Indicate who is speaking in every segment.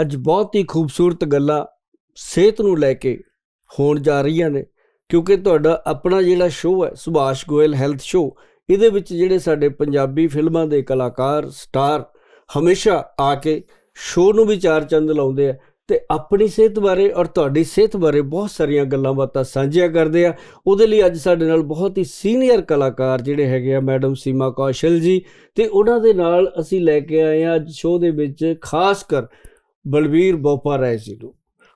Speaker 1: ਅੱਜ ਬਹੁਤ ਹੀ ਖੂਬਸੂਰਤ ਗੱਲਾਂ ਸਿਹਤ ਨੂੰ ਲੈ ਕੇ ਹੋਣ ਜਾ ਰਹੀਆਂ ਨੇ, ਕਿਉਂਕਿ ਤੁਹਾਡਾ ਆਪਣਾ ਜਿਹੜਾ ਸ਼ੋਅ ਹੈ, ਸੁਭਾਸ਼ ਗੋਇਲ ਹੈਲਥ ਸ਼ੋਅ ਇਹਦੇ ਵਿੱਚ ਜਿਹੜੇ ਸਾਡੇ ਪੰਜਾਬੀ ਫਿਲਮਾਂ ਦੇ ਕਲਾਕਾਰ ਸਟਾਰ ਹਮੇਸ਼ਾ ਆ ਕੇ ਸ਼ੋਅ ਨੂੰ ਵੀ ਚਾਰ ਚੰਦ ਲਾਉਂਦੇ ਆ ਤੇ ਆਪਣੀ ਸਿਹਤ ਬਾਰੇ ਔਰ ਤੁਹਾਡੀ ਸਿਹਤ ਬਾਰੇ ਬਹੁਤ ਸਾਰੀਆਂ ਗੱਲਾਂ ਬਾਤਾਂ ਸਾਂਝੀਆਂ ਕਰਦੇ ਆ। ਉਹਦੇ ਲਈ ਅੱਜ ਸਾਡੇ ਨਾਲ ਬਹੁਤ ਹੀ ਸੀਨੀਅਰ ਕਲਾਕਾਰ ਜਿਹੜੇ ਹੈਗੇ ਆ, ਮੈਡਮ ਸੀਮਾ ਕੌਸ਼ਲ ਜੀ, ਤੇ ਉਹਨਾਂ ਦੇ ਨਾਲ ਅਸੀਂ ਲੈ ਕੇ ਆਏ ਆ ਅੱਜ ਸ਼ੋਅ ਦੇ ਵਿੱਚ, ਖਾਸ ਕਰ ਬਲਵੀਰ ਬੋਪਾ ਰਾਏ ਜੀ ਨੂੰ।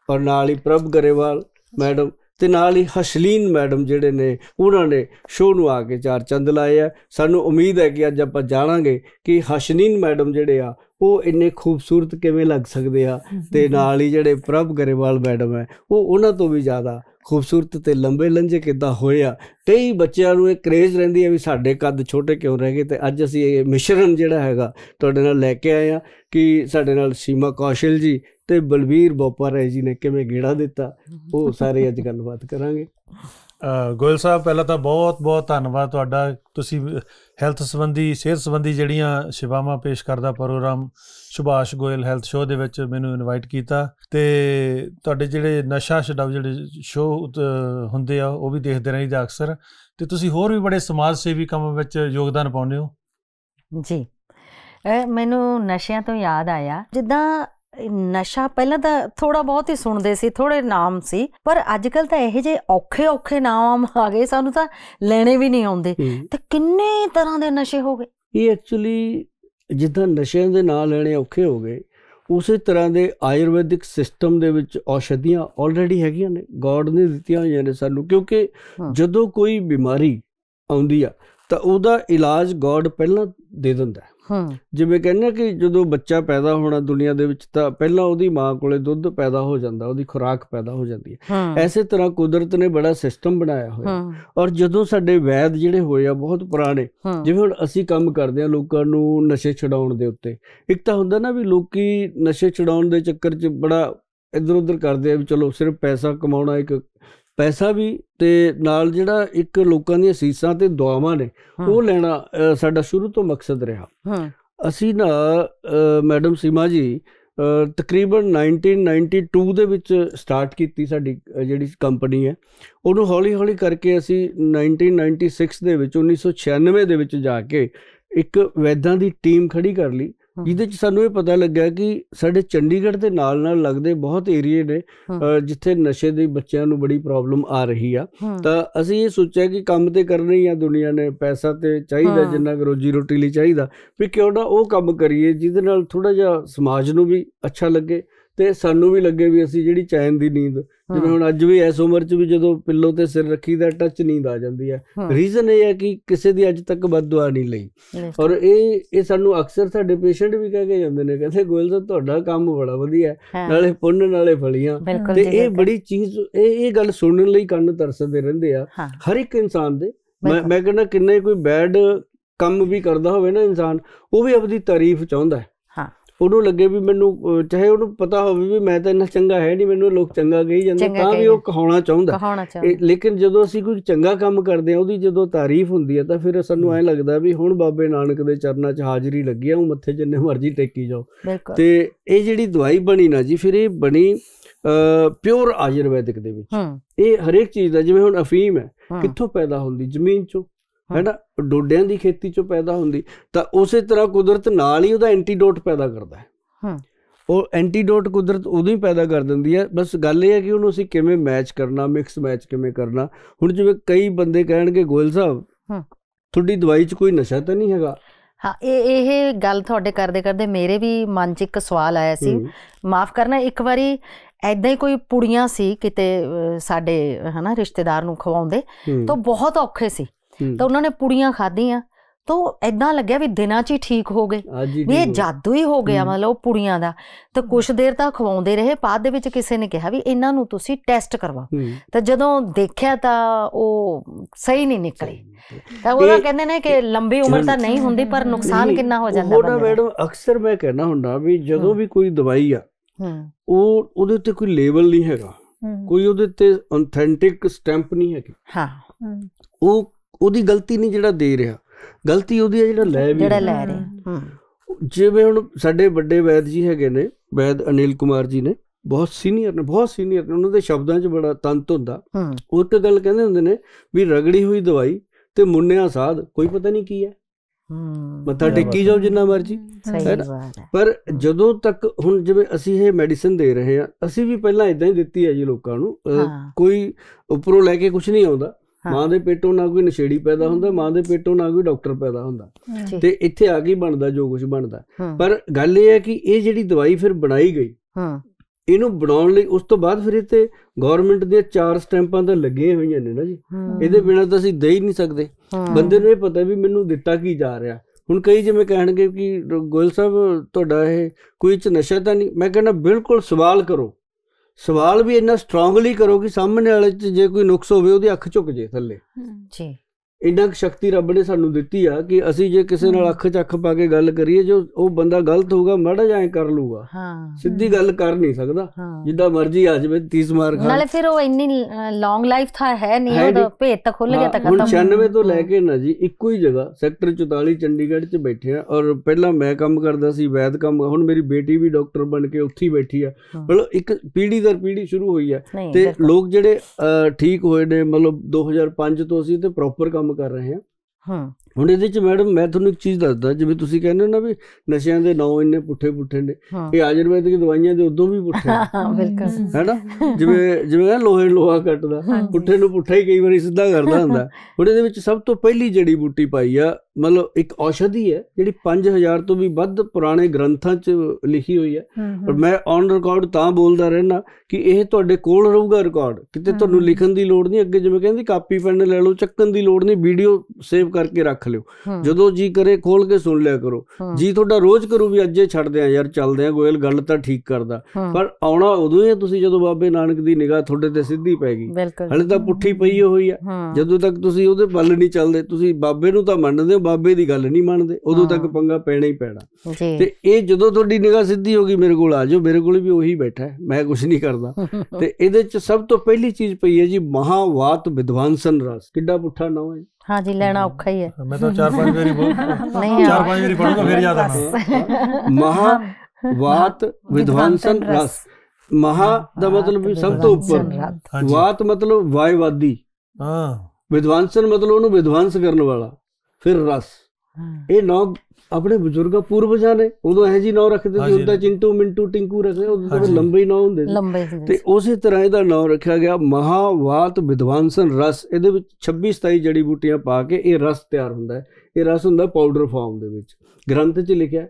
Speaker 1: ਔਰ ਨਾਲ ਹੀ ਪ੍ਰਭ ਗਰੇਵਾਲ ਮੈਡਮ ਤੇ ਨਾਲ ਹੀ ਹਸ਼ਲੀਨ ਮੈਡਮ ਜਿਹੜੇ ਨੇ ਉਹਨਾਂ ਨੇ ਸ਼ੋਅ ਨੂੰ ਆ ਕੇ ਚਾਰ ਚੰਦ ਲਾਏ ਆ। ਸਾਨੂੰ ਉਮੀਦ ਹੈ ਕਿ ਅੱਜ ਆਪਾਂ ਜਾਣਾਂਗੇ ਕਿ ਹਸ਼ਲੀਨ ਮੈਡਮ ਜਿਹੜੇ ਆ ਉਹ ਇੰਨੇ ਖੂਬਸੂਰਤ ਕਿਵੇਂ ਲੱਗ ਸਕਦੇ ਆ। ਤੇ ਨਾਲ ਹੀ ਜਿਹੜੇ ਪ੍ਰਭ ਗਰੇਵਾਲ ਮੈਡਮ ਹੈ ਉਹ ਉਹਨਾਂ ਤੋਂ ਵੀ ਜ਼ਿਆਦਾ ਖੂਬਸੂਰਤ ਤੇ ਲੰਬੇ ਲੰਝੇ ਕਿੱਦਾਂ ਹੋਏ ਆ। ਕਈ ਬੱਚਿਆਂ ਨੂੰ ਇਹ ਕਰੇਜ਼ ਰਹਿੰਦੀ ਹੈ ਵੀ ਸਾਡੇ ਕੱਦ ਛੋਟੇ ਕਿਉਂ ਰਹਿ ਗਏ ਤੇ ਅੱਜ ਅਸੀਂ ਇਹ ਮਿਸ਼ਰਣ ਜਿਹੜਾ ਹੈਗਾ ਤੁਹਾਡੇ ਨਾਲ ਲੈ ਕੇ ਆਏ ਆ ਕਿ ਸਾਡੇ ਨਾਲ ਸੀਮਾ ਕੌਸ਼ਲ ਜੀ ਤੇ ਬਲਬੀਰ ਬੋਪਾ ਰਾਏ ਜੀ ਨੇ ਕਿਵੇਂ ਗੇੜਾ ਦਿੱਤਾ। ਉਹ ਸਾਰੇ ਅੱਜ ਗੱਲਬਾਤ ਕਰਾਂਗੇ।
Speaker 2: ਗੋਇਲ ਸਾਹਿਬ, ਪਹਿਲਾਂ ਤਾਂ ਬਹੁਤ ਬਹੁਤ ਧੰਨਵਾਦ ਤੁਹਾਡਾ। ਤੁਸੀਂ ਹੈਲਥ ਸੰਬੰਧੀ, ਸਿਹਤ ਸੰਬੰਧੀ ਜਿਹੜੀਆਂ ਸੇਵਾਵਾਂ ਪੇਸ਼ ਕਰਦਾ program Subhash Goyal health show ਦੇ ਵਿੱਚ ਮੈਨੂੰ ਇਨਵਾਈਟ ਕੀਤਾ ਤੇ ਤੁਹਾਡੇ ਜਿਹੜੇ ਨਸ਼ਾ ਛਡਾਓ ਜਿਹੜੇ ਸ਼ੋਅ ਹੁੰਦੇ ਆ, ਉਹ ਵੀ ਦੇਖਦੇ ਰਹਿੰਦੇ ਅਕਸਰ। ਤੇ ਤੁਸੀਂ ਹੋਰ ਵੀ ਬੜੇ ਸਮਾਜ ਸੇਵੀ ਕੰਮ ਵਿੱਚ ਯੋਗਦਾਨ ਪਾਉਂਦੇ ਹੋ।
Speaker 3: ਜੀ। ਮੈਨੂੰ ਨਸ਼ਿਆਂ ਤੋਂ ਯਾਦ ਆਇਆ। ਜਿੱਦਾਂ ਨਸ਼ਾ ਪਹਿਲਾਂ ਤਾਂ ਥੋੜਾ ਬਹੁਤ ਹੀ ਸੁਣਦੇ ਸੀ ਥੋੜੇ ਨਾਮ ਸੀ ਪਰ ਅੱਜ ਕੱਲ ਤਾਂ ਇਹੋ ਜਿਹੇ ਔਖੇ ਔਖੇ ਨਾਮ ਆ ਗਏ ਸਾਨੂੰ ਤਾਂ ਲੈਣੇ ਵੀ ਨਹੀਂ ਆਉਂਦੇ। ਤੇ ਕਿੰਨੇ ਤਰ੍ਹਾਂ ਦੇ ਨਸ਼ੇ ਹੋ ਗਏ?
Speaker 1: ਇਹ ਐਕਚੁਅਲੀ ਜਿੱਦਾਂ ਨਸ਼ਿਆਂ ਦੇ ਨਾਂ ਲੈਣੇ ਔਖੇ ਹੋ ਗਏ ਉਸੇ ਤਰ੍ਹਾਂ ਦੇ ਆਯੁਰਵੈਦਿਕ ਸਿਸਟਮ ਦੇ ਵਿੱਚ ਔਸ਼ਧੀਆਂ ਆਲਰੇਡੀ ਹੈਗੀਆਂ ਨੇ ਗੋਡ ਨੇ ਦਿੱਤੀਆਂ ਹੋਈਆਂ ਨੇ ਸਾਨੂੰ ਕਿਉਂਕਿ ਜਦੋਂ ਕੋਈ ਬਿਮਾਰੀ ਆਉਂਦੀ ਆ ਤਾਂ ਉਹਦਾ ਇਲਾਜ ਗੋਡ ਪਹਿਲਾਂ ਦੇ ਦਿੰਦਾ।
Speaker 3: ਹਾਂ
Speaker 1: ਜਿਵੇਂ ਕਹਿੰਦੇ ਕਿ ਜਦੋਂ ਬੱਚਾ ਪੈਦਾ ਹੋਣਾ ਦੁਨੀਆ ਦੇ ਵਿੱਚ ਤਾਂ ਪਹਿਲਾਂ ਉਹਦੀ ਮਾਂ ਕੋਲੇ ਦੁੱਧ ਪੈਦਾ ਹੋ ਜਾਂਦਾ ਉਹਦੀ ਖੁਰਾਕ ਪੈਦਾ ਹੋ ਜਾਂਦੀ ਹੈ। ਐਸੇ ਤਰ੍ਹਾਂ ਕੁਦਰਤ ਨੇ ਬੜਾ ਸਿਸਟਮ ਬਣਾਇਆ ਹੋਇਆ। ਔਰ ਜਦੋਂ ਸਾਡੇ ਵੈਦ ਜਿਹੜੇ ਹੋਏ ਆ ਬਹੁਤ ਪੁਰਾਣੇ ਜਿਵੇਂ ਹੁਣ ਅਸੀਂ ਕੰਮ ਕਰਦੇ ਆ ਲੋਕਾਂ ਨੂੰ ਨਸ਼ੇ ਛਡਾਉਣ ਦੇ ਉੱਤੇ ਇੱਕ ਤਾਂ ਹੁੰਦਾ ਨਾ ਵੀ ਲੋਕੀ ਨਸ਼ੇ ਛਡਾਉਣ ਦੇ ਚੱਕਰ 'ਚ ਬੜਾ ਇਧਰ ਉਧਰ ਕਰਦੇ ਆ ਵੀ ਚਲੋ ਸਿਰਫ ਪੈਸਾ ਕਮਾਉਣਾ ਇੱਕ ਪੈਸਾ ਵੀ ਤੇ ਨਾਲ ਜਿਹੜਾ ਇੱਕ ਲੋਕਾਂ ਦੀਆਂ ਸੀਸਾਂ ਤੇ ਦੁਆਵਾਂ ਨੇ ਉਹ ਲੈਣਾ ਸਾਡਾ ਸ਼ੁਰੂ ਤੋਂ ਮਕਸਦ ਰਿਹਾ। ਅਸੀਂ ਨਾ ਮੈਡਮ ਸੀਮਾ ਜੀ ਤਕਰੀਬਨ 1992 ਦੇ ਵਿੱਚ ਸਟਾਰਟ ਕੀਤੀ ਸਾਡੀ ਜਿਹੜੀ ਕੰਪਨੀ ਹੈ। ਉਹਨੂੰ ਹੌਲੀ ਹੌਲੀ ਕਰਕੇ ਅਸੀਂ 1996 ਦੇ ਵਿੱਚ 1996 ਦੇ ਵਿੱਚ ਜਾ ਕੇ ਇੱਕ ਵੈਦਾਂ ਦੀ ਟੀਮ ਖੜੀ ਕਰ ਲਈ। ਜਿਹਦੇ ਚ ਸਾਨੂੰ ਇਹ ਪਤਾ ਲੱਗਾ ਕਿ ਸਾਡੇ ਚੰਡੀਗੜ੍ਹ ਦੇ ਨਾਲ ਨਾਲ ਲੱਗਦੇ ਬਹੁਤ ਏਰੀਏ ਨੇ ਜਿੱਥੇ ਨਸ਼ੇ ਦੇ ਬੱਚਿਆਂ ਨੂੰ ਬੜੀ ਪ੍ਰੋਬਲਮ ਆ ਰਹੀ ਆ। ਤਾਂ ਅਸੀਂ ਇਹ ਸੋਚਿਆ ਕਿ ਕੰਮ ਤੇ ਕਰਨਾ ਹੀ ਆ ਦੁਨੀਆ ਨੇ ਪੈਸਾ ਤੇ ਚਾਹੀਦਾ ਜਿੰਨਾ ਕਿ ਰੋਜੀ ਰੋਟੀ ਲਈ ਚਾਹੀਦਾ ਵੀ ਕਿਉਂ ਨਾ ਉਹ ਕੰਮ ਕਰੀਏ ਜਿਹਦੇ ਨਾਲ ਥੋੜਾ ਜਿਹਾ ਸਮਾਜ ਨੂੰ ਵੀ ਅੱਛਾ ਲੱਗੇ ਤੇ ਸਾਨੂੰ ਵੀ ਲੱਗੇ ਵੀ ਅਸੀਂ ਜਿਹੜੀ ਚੈਨ ਦੀ ਨੀਂਦ ਜਿਵੇਂ ਹੁਣ ਅੱਜ ਵੀ ਐਸ ਉਮਰ 'ਚ ਵੀ ਜਦੋਂ ਪਿੱਲੋ ਤੇ ਸਿਰ ਰੱਖੀਦਾ ਟੱਚ ਨੀਂਦ ਆ ਜਾਂਦੀ ਹੈ। ਰੀਜ਼ਨ ਇਹ ਹੈ ਕਿ ਕਿਸੇ ਦੀ ਅੱਜ ਤੱਕ ਬਦਦੁਆ ਨਹੀਂ ਲਈ। ਔਰ ਇਹ ਇਹ ਸਾਨੂੰ ਅਕਸਰ ਸਾਡੇ ਪੇਸ਼ੈਂਟ ਵੀ ਕਹਿ ਕੇ ਜਾਂਦੇ ਨੇ ਕਹਿੰਦੇ ਗੋਇਲ ਸਾਹਿਬ ਤੁਹਾਡਾ ਕੰਮ ਬੜਾ ਵਧੀਆ ਨਾਲੇ ਪੁੰਨ ਨਾਲੇ ਫਲੀਆਂ। ਤੇ ਇਹ ਬੜੀ ਚੀਜ਼ ਇਹ ਇਹ ਗੱਲ ਸੁਣਨ ਲਈ ਕੰਨ ਤਰਸਦੇ ਰਹਿੰਦੇ ਆ। ਹਰ ਇੱਕ ਇਨਸਾਨ ਦੇ। ਮੈਂ ਮੈਂ ਕਹਿੰਦਾ ਕਿੰਨੇ ਕੋਈ ਬੈਡ ਕੰਮ ਵੀ ਕਰਦਾ ਹੋਵੇ ਨਾ ਇਨਸਾਨ ਉਹ ਵੀ ਆਪਣੀ ਤਾਰੀਫ ਚਾਹੁੰਦਾ ਹੈ। ਉਹਨੂੰ ਲੱਗੇ ਵੀ ਮੈਨੂੰ ਚਾਹੇ ਉਹਨੂੰ ਪਤਾ ਹੋਵੇ ਵੀ ਮੈਂ ਤਾਂ ਇੰਨਾ ਚੰਗਾ ਹੈ ਨਹੀਂ ਮੈਨੂੰ ਲੋਕ ਚੰਗਾ ਕਹੀ ਜਾਂਦੇ ਤਾਂ ਵੀ ਉਹ ਕਹਾਉਣਾ ਚਾਹੁੰਦਾ। ਲੇਕਿਨ ਜਦੋਂ ਅਸੀਂ ਕੋਈ ਚੰਗਾ ਕੰਮ ਕਰਦੇ ਆ ਉਹਦੀ ਜਦੋਂ ਤਾਰੀਫ ਹੁੰਦੀ ਹੈ ਤਾਂ ਫਿਰ ਸਾਨੂੰ ਐ ਲੱਗਦਾ ਵੀ ਹੁਣ ਬਾਬੇ ਨਾਨਕ ਦੇ ਚਰਨਾਂ 'ਚ ਹਾਜ਼ਰੀ ਲੱਗੀ ਆ ਉਹ ਮੱਥੇ ਜਿੰਨੇ ਮਰਜ਼ੀ ਟੇਕੀ ਜਾਓ। ਤੇ ਇਹ ਜਿਹੜੀ ਦਵਾਈ ਬਣੀ ਨਾ ਜੀ ਫਿਰ ਇਹ ਬਣੀ ਪਿਓਰ ਆਯੁਰਵੈਦਿਕ ਦੇ ਵਿੱਚ। ਇਹ ਹਰੇਕ ਚੀਜ਼ ਦਾ ਜਿਵੇਂ ਹੁਣ ਅਫੀਮ ਹੈ। ਕਿੱਥੋਂ ਪੈਦਾ ਹੁੰਦੀ? ਜ਼ਮੀਨ 'ਚੋਂ। ਹੈਨਾ? ਡੋਡਿਆਂ ਦੀ ਖੇਤੀ ਚੋਂ ਪੈਦਾ ਹੁੰਦੀ। ਤਾਂ ਉਸੇ ਤਰ੍ਹਾਂ ਕੁਦਰਤ ਨਾਲ ਹੀ ਉਹਦਾ ਐਂਟੀਡੋਟ ਪੈਦਾ ਕਰਦਾ ਹੈ।
Speaker 3: ਹਾਂ।
Speaker 1: ਉਹ ਐਂਟੀਡੋਟ ਕੁਦਰਤ ਉਦੋਂ ਹੀ ਪੈਦਾ ਕਰ ਦਿੰਦੀ ਹੈ। ਬਸ ਗੱਲ ਇਹ ਹੈ ਕਿ ਉਹਨੂੰ ਅਸੀਂ ਕਿਵੇਂ ਮੈਚ ਕਰਨਾ ਮਿਕਸ ਮੈਚ ਕਿਵੇਂ ਕਰਨਾ। ਹੁਣ ਜਿਵੇਂ ਕਈ ਬੰਦੇ ਕਹਿਣਗੇ ਗੋਇਲ ਸਾਹਿਬ
Speaker 3: ਹਾਂ।
Speaker 1: ਤੁਹਾਡੀ ਦਵਾਈ 'ਚ ਕੋਈ ਨਸ਼ਾ ਤਾਂ ਨਹੀਂ ਹੈਗਾ?
Speaker 3: ਹਾਂ ਇਹ ਇਹ ਗੱਲ ਤੁਹਾਡੇ ਕਰਦੇ ਕਰਦੇ ਮੇਰੇ ਵੀ ਮਨ 'ਚ ਇੱਕ ਸਵਾਲ ਆਇਆ ਸੀ। ਮਾਫ ਕਰਨਾ ਇੱਕ ਵਾਰੀ ਐਦਾਂ ਹੀ ਕੋਈ ਪੁੜੀਆਂ ਸੀ ਕਿਤੇ ਸਾਡੇ ਹਨਾ ਰਿਸ਼ਤੇਦਾਰ ਨੂੰ ਖਵਾਉਂਦੇ ਤਾਂ ਬਹੁਤ ਔਖੇ ਸੀ। ਤਾਂ ਉਹਨਾਂ ਨੇ ਪੁੜੀਆਂ ਖਾਧੀਆਂ ਤਾਂ ਐਦਾਂ ਲੱਗਿਆ ਵੀ ਦਿਨਾਂ 'ਚ ਹੀ ਠੀਕ ਹੋ ਗਏ। ਵੀ ਇਹ ਜਾਦੂ ਹੀ ਹੋ ਗਿਆ ਮਤਲਬ ਪੁੜੀਆਂ ਦਾ। ਤਾਂ ਕੁਝ ਦੇਰ ਤੱਕ ਖਵਾਉਂਦੇ ਰਹੇ ਬਾਅਦ ਦੇ ਵਿੱਚ ਕਿਸੇ ਨੇ ਕਿਹਾ ਵੀ ਇਹਨਾਂ ਨੂੰ ਤੁਸੀਂ ਟੈਸਟ ਕਰਵਾਓ। ਤਾਂ ਜਦੋਂ ਦੇਖਿਆ ਤਾਂ ਉਹ ਸਹੀ ਨਹੀਂ ਨਿਕਲੇ। ਤਾਂ ਉਹਦਾ ਕਹਿੰਦੇ ਨੇ ਕਿ ਲੰਬੀ ਉਮਰ ਤਾਂ ਨਹੀਂ ਹੁੰਦੀ ਪਰ ਨੁਕਸਾਨ ਕਿੰਨਾ ਹੋ ਜਾਂਦਾ
Speaker 1: ਬੰਦੇ ਦਾ? ਮੈਡਮ ਅਕਸਰ ਮੈਂ ਕਹਿਣਾ ਹੁੰਦਾ ਵੀ ਜਦੋਂ ਵੀ ਕੋਈ ਦਵਾਈ ਆ ਉਹ ਉਹਦੇ ਉੱਤੇ ਕੋਈ ਲੇਬਲ ਨਹੀਂ ਹੈਗਾ। ਕੋਈ ਉਹਦੇ ਉੱਤੇ ਆਥੈਂਟਿਕ ਸਟੈਂਪ ਨਹੀਂ ਹੈਗੀ।
Speaker 3: ਹਾਂ।
Speaker 1: ਉਹ ਉਹਦੀ ਗਲਤੀ ਨਹੀਂ ਜਿਹੜਾ ਦੇ ਰਿਹਾ। ਗਲਤੀ ਉਹਦੀ ਹੈ ਜਿਹੜਾ ਲੈ ਵੀ
Speaker 3: ਜਿਹੜਾ ਲੈ ਰਿਹਾ।
Speaker 1: ਜਿਵੇਂ ਹੁਣ ਸਾਡੇ ਵੱਡੇ ਵੈਦ ਜੀ ਹੈਗੇ ਨੇ ਵੈਦ ਅਨਿਲ ਕੁਮਾਰ ਜੀ ਨੇ ਬਹੁਤ ਸੀਨੀਅਰ ਨੇ ਬਹੁਤ ਸੀਨੀਅਰ ਨੇ ਉਹਨਾਂ ਦੇ ਸ਼ਬਦਾਂ 'ਚ ਬੜਾ ਤੰਤ ਹੁੰਦਾ। ਉਹ ਤੇ ਗੱਲ ਕਹਿੰਦੇ ਹੁੰਦੇ ਨੇ ਵੀ ਰਗੜੀ ਹੋਈ ਦਵਾਈ ਤੇ ਮੁੰਨਿਆ ਸਾਧ ਕੋਈ ਪਤਾ ਨਹੀਂ ਕੀ ਹੈ। ਮੱਥਾ ਟੇਕੀ ਜਾਓ ਜਿੰਨਾ ਮਰਜ਼ੀ। ਪਰ ਜਦੋਂ ਤੱਕ ਹੁਣ ਜਿਵੇਂ ਅਸੀਂ ਇਹ ਮੈਡੀਸਨ ਦੇ ਰਹੇ ਹਾਂ ਅਸੀਂ ਵੀ ਪਹਿਲਾਂ ਇਦਾਂ ਹੀ ਦਿੱਤੀ ਹੈ ਜੀ ਲੋਕਾਂ ਨੂੰ ਕੋਈ ਉੱਪਰੋਂ ਲੈ ਕੇ ਕੁਝ ਨਹੀਂ ਆਉਂਦਾ। ਮਾਂ ਦੇ ਪੇਟੋਂ ਨਾ ਕੋਈ ਨਸ਼ੇੜੀ ਪੈਦਾ ਹੁੰਦਾ ਮਾਂ ਦੇ ਪੇਟੋਂ ਨਾ ਕੋਈ ਡਾਕਟਰ ਪੈਦਾ ਹੁੰਦਾ। ਤੇ ਇੱਥੇ ਆ ਕੇ ਬਣਦਾ ਜੋ ਕੁਝ ਬਣਦਾ। ਪਰ ਗੱਲ ਇਹ ਹੈ ਕਿ ਇਹ ਜਿਹੜੀ ਦਵਾਈ ਫਿਰ ਬਣਾਈ ਗਈ ਇਹਨੂੰ ਬਣਾਉਣ ਲਈ ਉਸ ਤੋਂ ਬਾਅਦ ਫਿਰ ਇੱਥੇ ਗਵਰਨਮੈਂਟ ਦੇ ਚਾਰ ਸਟੈਂਪਾਂ ਤਾਂ ਲੱਗੇ ਹੋਈਆਂ ਨੇ ਨਾ ਜੀ। ਇਹਦੇ ਬਿਨਾਂ ਤਾਂ ਅਸੀਂ ਦੇ ਹੀ ਨਹੀਂ ਸਕਦੇ। ਬੰਦੇ ਨੂੰ ਇਹ ਪਤਾ ਵੀ ਮੈਨੂੰ ਦਿੱਤਾ ਕੀ ਜਾ ਰਿਹਾ। ਹੁਣ ਕਈ ਜਿਵੇਂ ਕਹਿਣਗੇ ਕਿ ਗੋਇਲ ਸਾਹਿਬ ਤੁਹਾਡਾ ਇਹ ਕੋਈ ਚ ਨਸ਼ਾ ਤਾਂ ਨਹੀਂ ਮੈਂ ਕਹਿੰਦਾ ਬਿਲਕੁਲ ਸਵਾਲ ਕਰੋ। ਸਵਾਲ ਵੀ ਇੰਨਾ ਸਟਰੋਂਗਲੀ ਕਰੋ ਕਿ ਸਾਹਮਣੇ ਵਾਲੇ 'ਚ ਜੇ ਕੋਈ ਨੁਕਸ ਹੋਵੇ ਉਹਦੀ ਅੱਖ ਝੁਕ ਜੇ ਥੱਲੇ। ਜੀ। ਇੰਨਾ ਸ਼ਕਤੀ ਰੱਬ ਨੇ ਸਾਨੂੰ ਦਿੱਤੀ ਆ ਕਿ ਅਸੀਂ ਜੇ ਕਿਸੇ ਨਾਲ ਅੱਖ 'ਚ ਅੱਖ ਪਾ ਕੇ ਗੱਲ ਕਰੀਏ ਜੋ ਉਹ ਬੰਦਾ ਗਲਤ ਹੋਊਗਾ ਮੜਾ ਜਾਏ ਕਰ ਲੂਗਾ ਹਾਂ। ਸਿੱਧੀ ਗੱਲ ਕਰ ਨਹੀਂ ਸਕਦਾ। ਜਿੱਦਾਂ ਮਰਜ਼ੀ ਆ ਜਾਵੇ 30 ਮਾਰ ਖਾ।
Speaker 3: ਨਾਲੇ ਫਿਰ ਉਹ ਇੰਨੀ ਲੌਂਗ ਲਾਈਫ ਥਾ ਹੈ ਨਹੀਂ ਉਹਦਾ ਭੇਤ ਤਾਂ ਖੁੱਲ ਗਿਆ ਤਾਂ
Speaker 1: ਖਤਮ। ਹੁਣ 96 ਤੋਂ ਲੈ ਕੇ ਨਾ ਜੀ ਇੱਕੋ ਹੀ ਜਗ੍ਹਾ ਸੈਕਟਰ 44 ਚੰਡੀਗੜ੍ਹ 'ਚ ਬੈਠੇ ਆ। ਔਰ ਪਹਿਲਾਂ ਮੈਂ ਕੰਮ ਕਰਦਾ ਸੀ ਵੈਦ ਕੰਮ ਹੁਣ ਮੇਰੀ ਬੇਟੀ ਵੀ ਡਾਕਟਰ ਬਣ ਕੇ ਉੱਥੇ ਹੀ ਬੈਠੀ ਆ। ਮਤਲਬ ਇੱਕ ਪੀੜੀ ਦਰ ਪੀੜੀ ਸ਼ੁਰੂ ਹੋਈ ਆ। ਤੇ ਲੋਕ ਜਿਹੜੇ ਠੀਕ ਹੋਏ ਨੇ ਮਤਲਬ 2005 ਤੋਂ ਅਸੀਂ ਤੇ ਪ੍ਰੋਪਰ ਕੰਮ ਕਰ ਰਹੇ ਹਾਂ। ਹਾਂ। ਹੁਣ ਇਹਦੇ ਚ ਮੈਡਮ ਮੈਂ ਤੁਹਾਨੂੰ ਇੱਕ ਚੀਜ਼ ਦੱਸਦਾ ਜਿਵੇਂ ਤੁਸੀਂ ਕਹਿੰਦੇ ਹੋ ਨਾ ਵੀ ਨਸ਼ਿਆਂ ਦੇ ਨਾਂ ਇੰਨੇ ਪੁੱਠੇ ਪੁੱਠੇ ਨੇ ਇਹ ਆਯੁਰਵੈਦਿਕ ਦਵਾਈਆਂ ਦੇ ਉਦੋਂ ਵੀ ਪੁੱਠੇ
Speaker 3: ਹਾਂ ਬਿਲਕੁਲ।
Speaker 1: ਹੈਨਾ? ਜਿਵੇਂ ਜਿਵੇਂ ਲੋਹੇ ਲੋਹਾ ਕੱਟਦਾ ਪੁੱਠੇ ਨੂੰ ਪੁੱਠਾ ਹੀ ਕਈ ਵਾਰੀ ਸਿੱਧਾ ਕਰਦਾ ਹੁੰਦਾ। ਹੁਣ ਇਹਦੇ ਵਿੱਚ ਸਭ ਤੋਂ ਪਹਿਲੀ ਜੜੀ ਬੂਟੀ ਪਾਈ ਆ ਮਤਲਬ ਇੱਕ ਔਸ਼ਧੀ ਹੈ ਜਿਹੜੀ 5000 ਤੋਂ ਵੀ ਵੱਧ ਪੁਰਾਣੇ ਗ੍ਰੰਥਾਂ 'ਚ ਲਿਖੀ ਹੋਈ ਹੈ। ਪਰ ਮੈਂ ਔਨ ਰਿਕਾਰਡ ਤਾਂ ਬੋਲਦਾ ਰਹਿਣਾ ਕਿ ਇਹ ਤੁਹਾਡੇ ਕੋਲ ਰਹੂਗਾ ਰਿਕਾਰਡ ਕਿਤੇ ਤੁਹਾਨੂੰ ਲਿਖਣ ਦੀ ਲੋੜ ਨਹੀਂ ਅੱਗੇ ਜਿਵੇਂ ਕਹਿੰਦੀ ਕਾਪੀ ਪੈਨ ਲੈ ਲਓ ਚੱਕਣ ਦੀ ਲੋੜ ਨਹੀਂ ਵੀਡੀਓ ਸੇਵ ਕਰਕੇ ਰੱਖ ਲਿਓ। ਜਦੋਂ ਜੀ ਕਰੇ ਖੋਲ ਕੇ ਸੁਣ ਲਿਆ ਕਰੋ। ਜੀ ਤੁਹਾਡਾ ਰੋਜ਼ ਕਰੂ ਵੀ ਅੱਜੇ ਛੱਡਦੇ ਆ ਯਾਰ ਚੱਲਦੇ ਆ ਗੋਇਲ ਗੱਲ ਤਾਂ ਠੀਕ ਕਰਦਾ। ਪਰ ਆਉਣਾ ਉਦੋਂ ਹੀ ਤੁਸੀਂ ਜਦੋਂ ਬਾਬੇ ਨਾਨਕ ਦੀ ਨਿਗਾਹ ਤੁਹਾਡੇ ਤੇ ਸਿੱਧੀ ਪੈ ਗਈ। ਹਲੇ ਤਾਂ ਪੁੱਠੀ ਪਈ ਹੋਈ ਆ ਜਦੋਂ ਤੱਕ ਤੁਸੀਂ ਉਹਦੇ ਵੱਲ ਨਹੀਂ ਚੱਲਦੇ ਤੁਸੀਂ ਬਾਬੇ ਨੂੰ ਤਾਂ ਮੰਨਦੇ ਬਾਬੇ ਦੀ ਗੱਲ ਨਹੀਂ ਮੰਨਦੇ ਉਦੋਂ ਤੱਕ ਪੰਗਾ ਪੈਣਾ ਹੀ ਪੈਣਾ। ਤੇ ਇਹ ਜਦੋਂ ਤੁਹਾਡੀ ਨਿਗਾਹ ਸਿੱਧੀ ਹੋ ਗਈ ਮੇਰੇ ਕੋਲ ਆ ਜਾਓ ਮੇਰੇ ਕੋਲ ਵੀ ਉਹੀ ਬੈਠਾ ਹੈ ਮੈਂ ਕੁਝ ਨਹੀਂ ਕਰਦਾ। ਤੇ ਇਹਦੇ ਚ ਸਭ ਤੋਂ ਪਹਿਲੀ ਚੀਜ਼ ਪਈ ਹੈ ਜੀ ਮਹਾਵਾਤ ਵਿਦਵਾਨਸਨ ਰਸ ਕਿੱਡਾ ਪੁੱਠਾ ਨਾਮ ਹੈ।
Speaker 3: ਹਾਂ ਜੀ ਲੈਣਾ ਔਖਾ ਹੀ ਹੈ।
Speaker 2: ਮੈਂ ਤਾਂ ਚਾਰ ਪੰਜ ਵਾਰੀ ਬੋਲ ਨਹੀਂ ਚਾਰ ਪੰਜ ਵਾਰੀ ਪੜੂਗਾ ਫਿਰ ਯਾਦ ਆਣਾ
Speaker 1: ਮਹਾ ਵਾਤ ਵਿਦਵਾਨਸਨ ਰਸ ਮਹਾ ਦਾ ਮਤਲਬ ਵੀ ਸਭ ਤੋਂ ਉੱਪਰ। ਵਾਤ ਮਤਲਬ ਵਾਇਵਾਦੀ। ਹਾਂ। ਵਿਦਵਾਨਸਨ ਮਤਲਬ ਉਹਨੂੰ ਵਿਦਵਾਨਸ ਕਰਨ ਵਾਲਾ। ਫਿਰ ਰਸ। ਇਹ ਨੌ ਆਪਣੇ ਬਜ਼ੁਰਗਾਂ ਪੂਰਵਜਾਂ ਨੇ ਉਦੋਂ ਇਹ ਜੀ ਨਾਮ ਰੱਖਦੇ ਸੀ ਉਹਦਾ ਚਿੰਟੂ ਮਿੰਟੂ ਟਿੰਕੂ ਰੱਖਦੇ ਉਦੋਂ ਤਾਂ ਲੰਬੇ ਨਾਮ ਹੁੰਦੇ ਸੀ।
Speaker 3: ਲੰਬੇ
Speaker 1: ਤੇ ਉਸੇ ਤਰ੍ਹਾਂ ਇਹਦਾ ਨਾਮ ਰੱਖਿਆ ਗਿਆ ਮਹਾਵਾਤ ਵਿਦਵਾਨਸਨ ਰਸ। ਇਹਦੇ ਵਿੱਚ 26 27 ਜੜੀ ਬੂਟੀਆਂ ਪਾ ਕੇ ਇਹ ਰਸ ਤਿਆਰ ਹੁੰਦਾ ਹੈ। ਇਹ ਰਸ ਹੁੰਦਾ ਪਾਊਡਰ ਫਾਰਮ ਦੇ ਵਿੱਚ। ਗ੍ਰੰਥ 'ਚ ਲਿਖਿਆ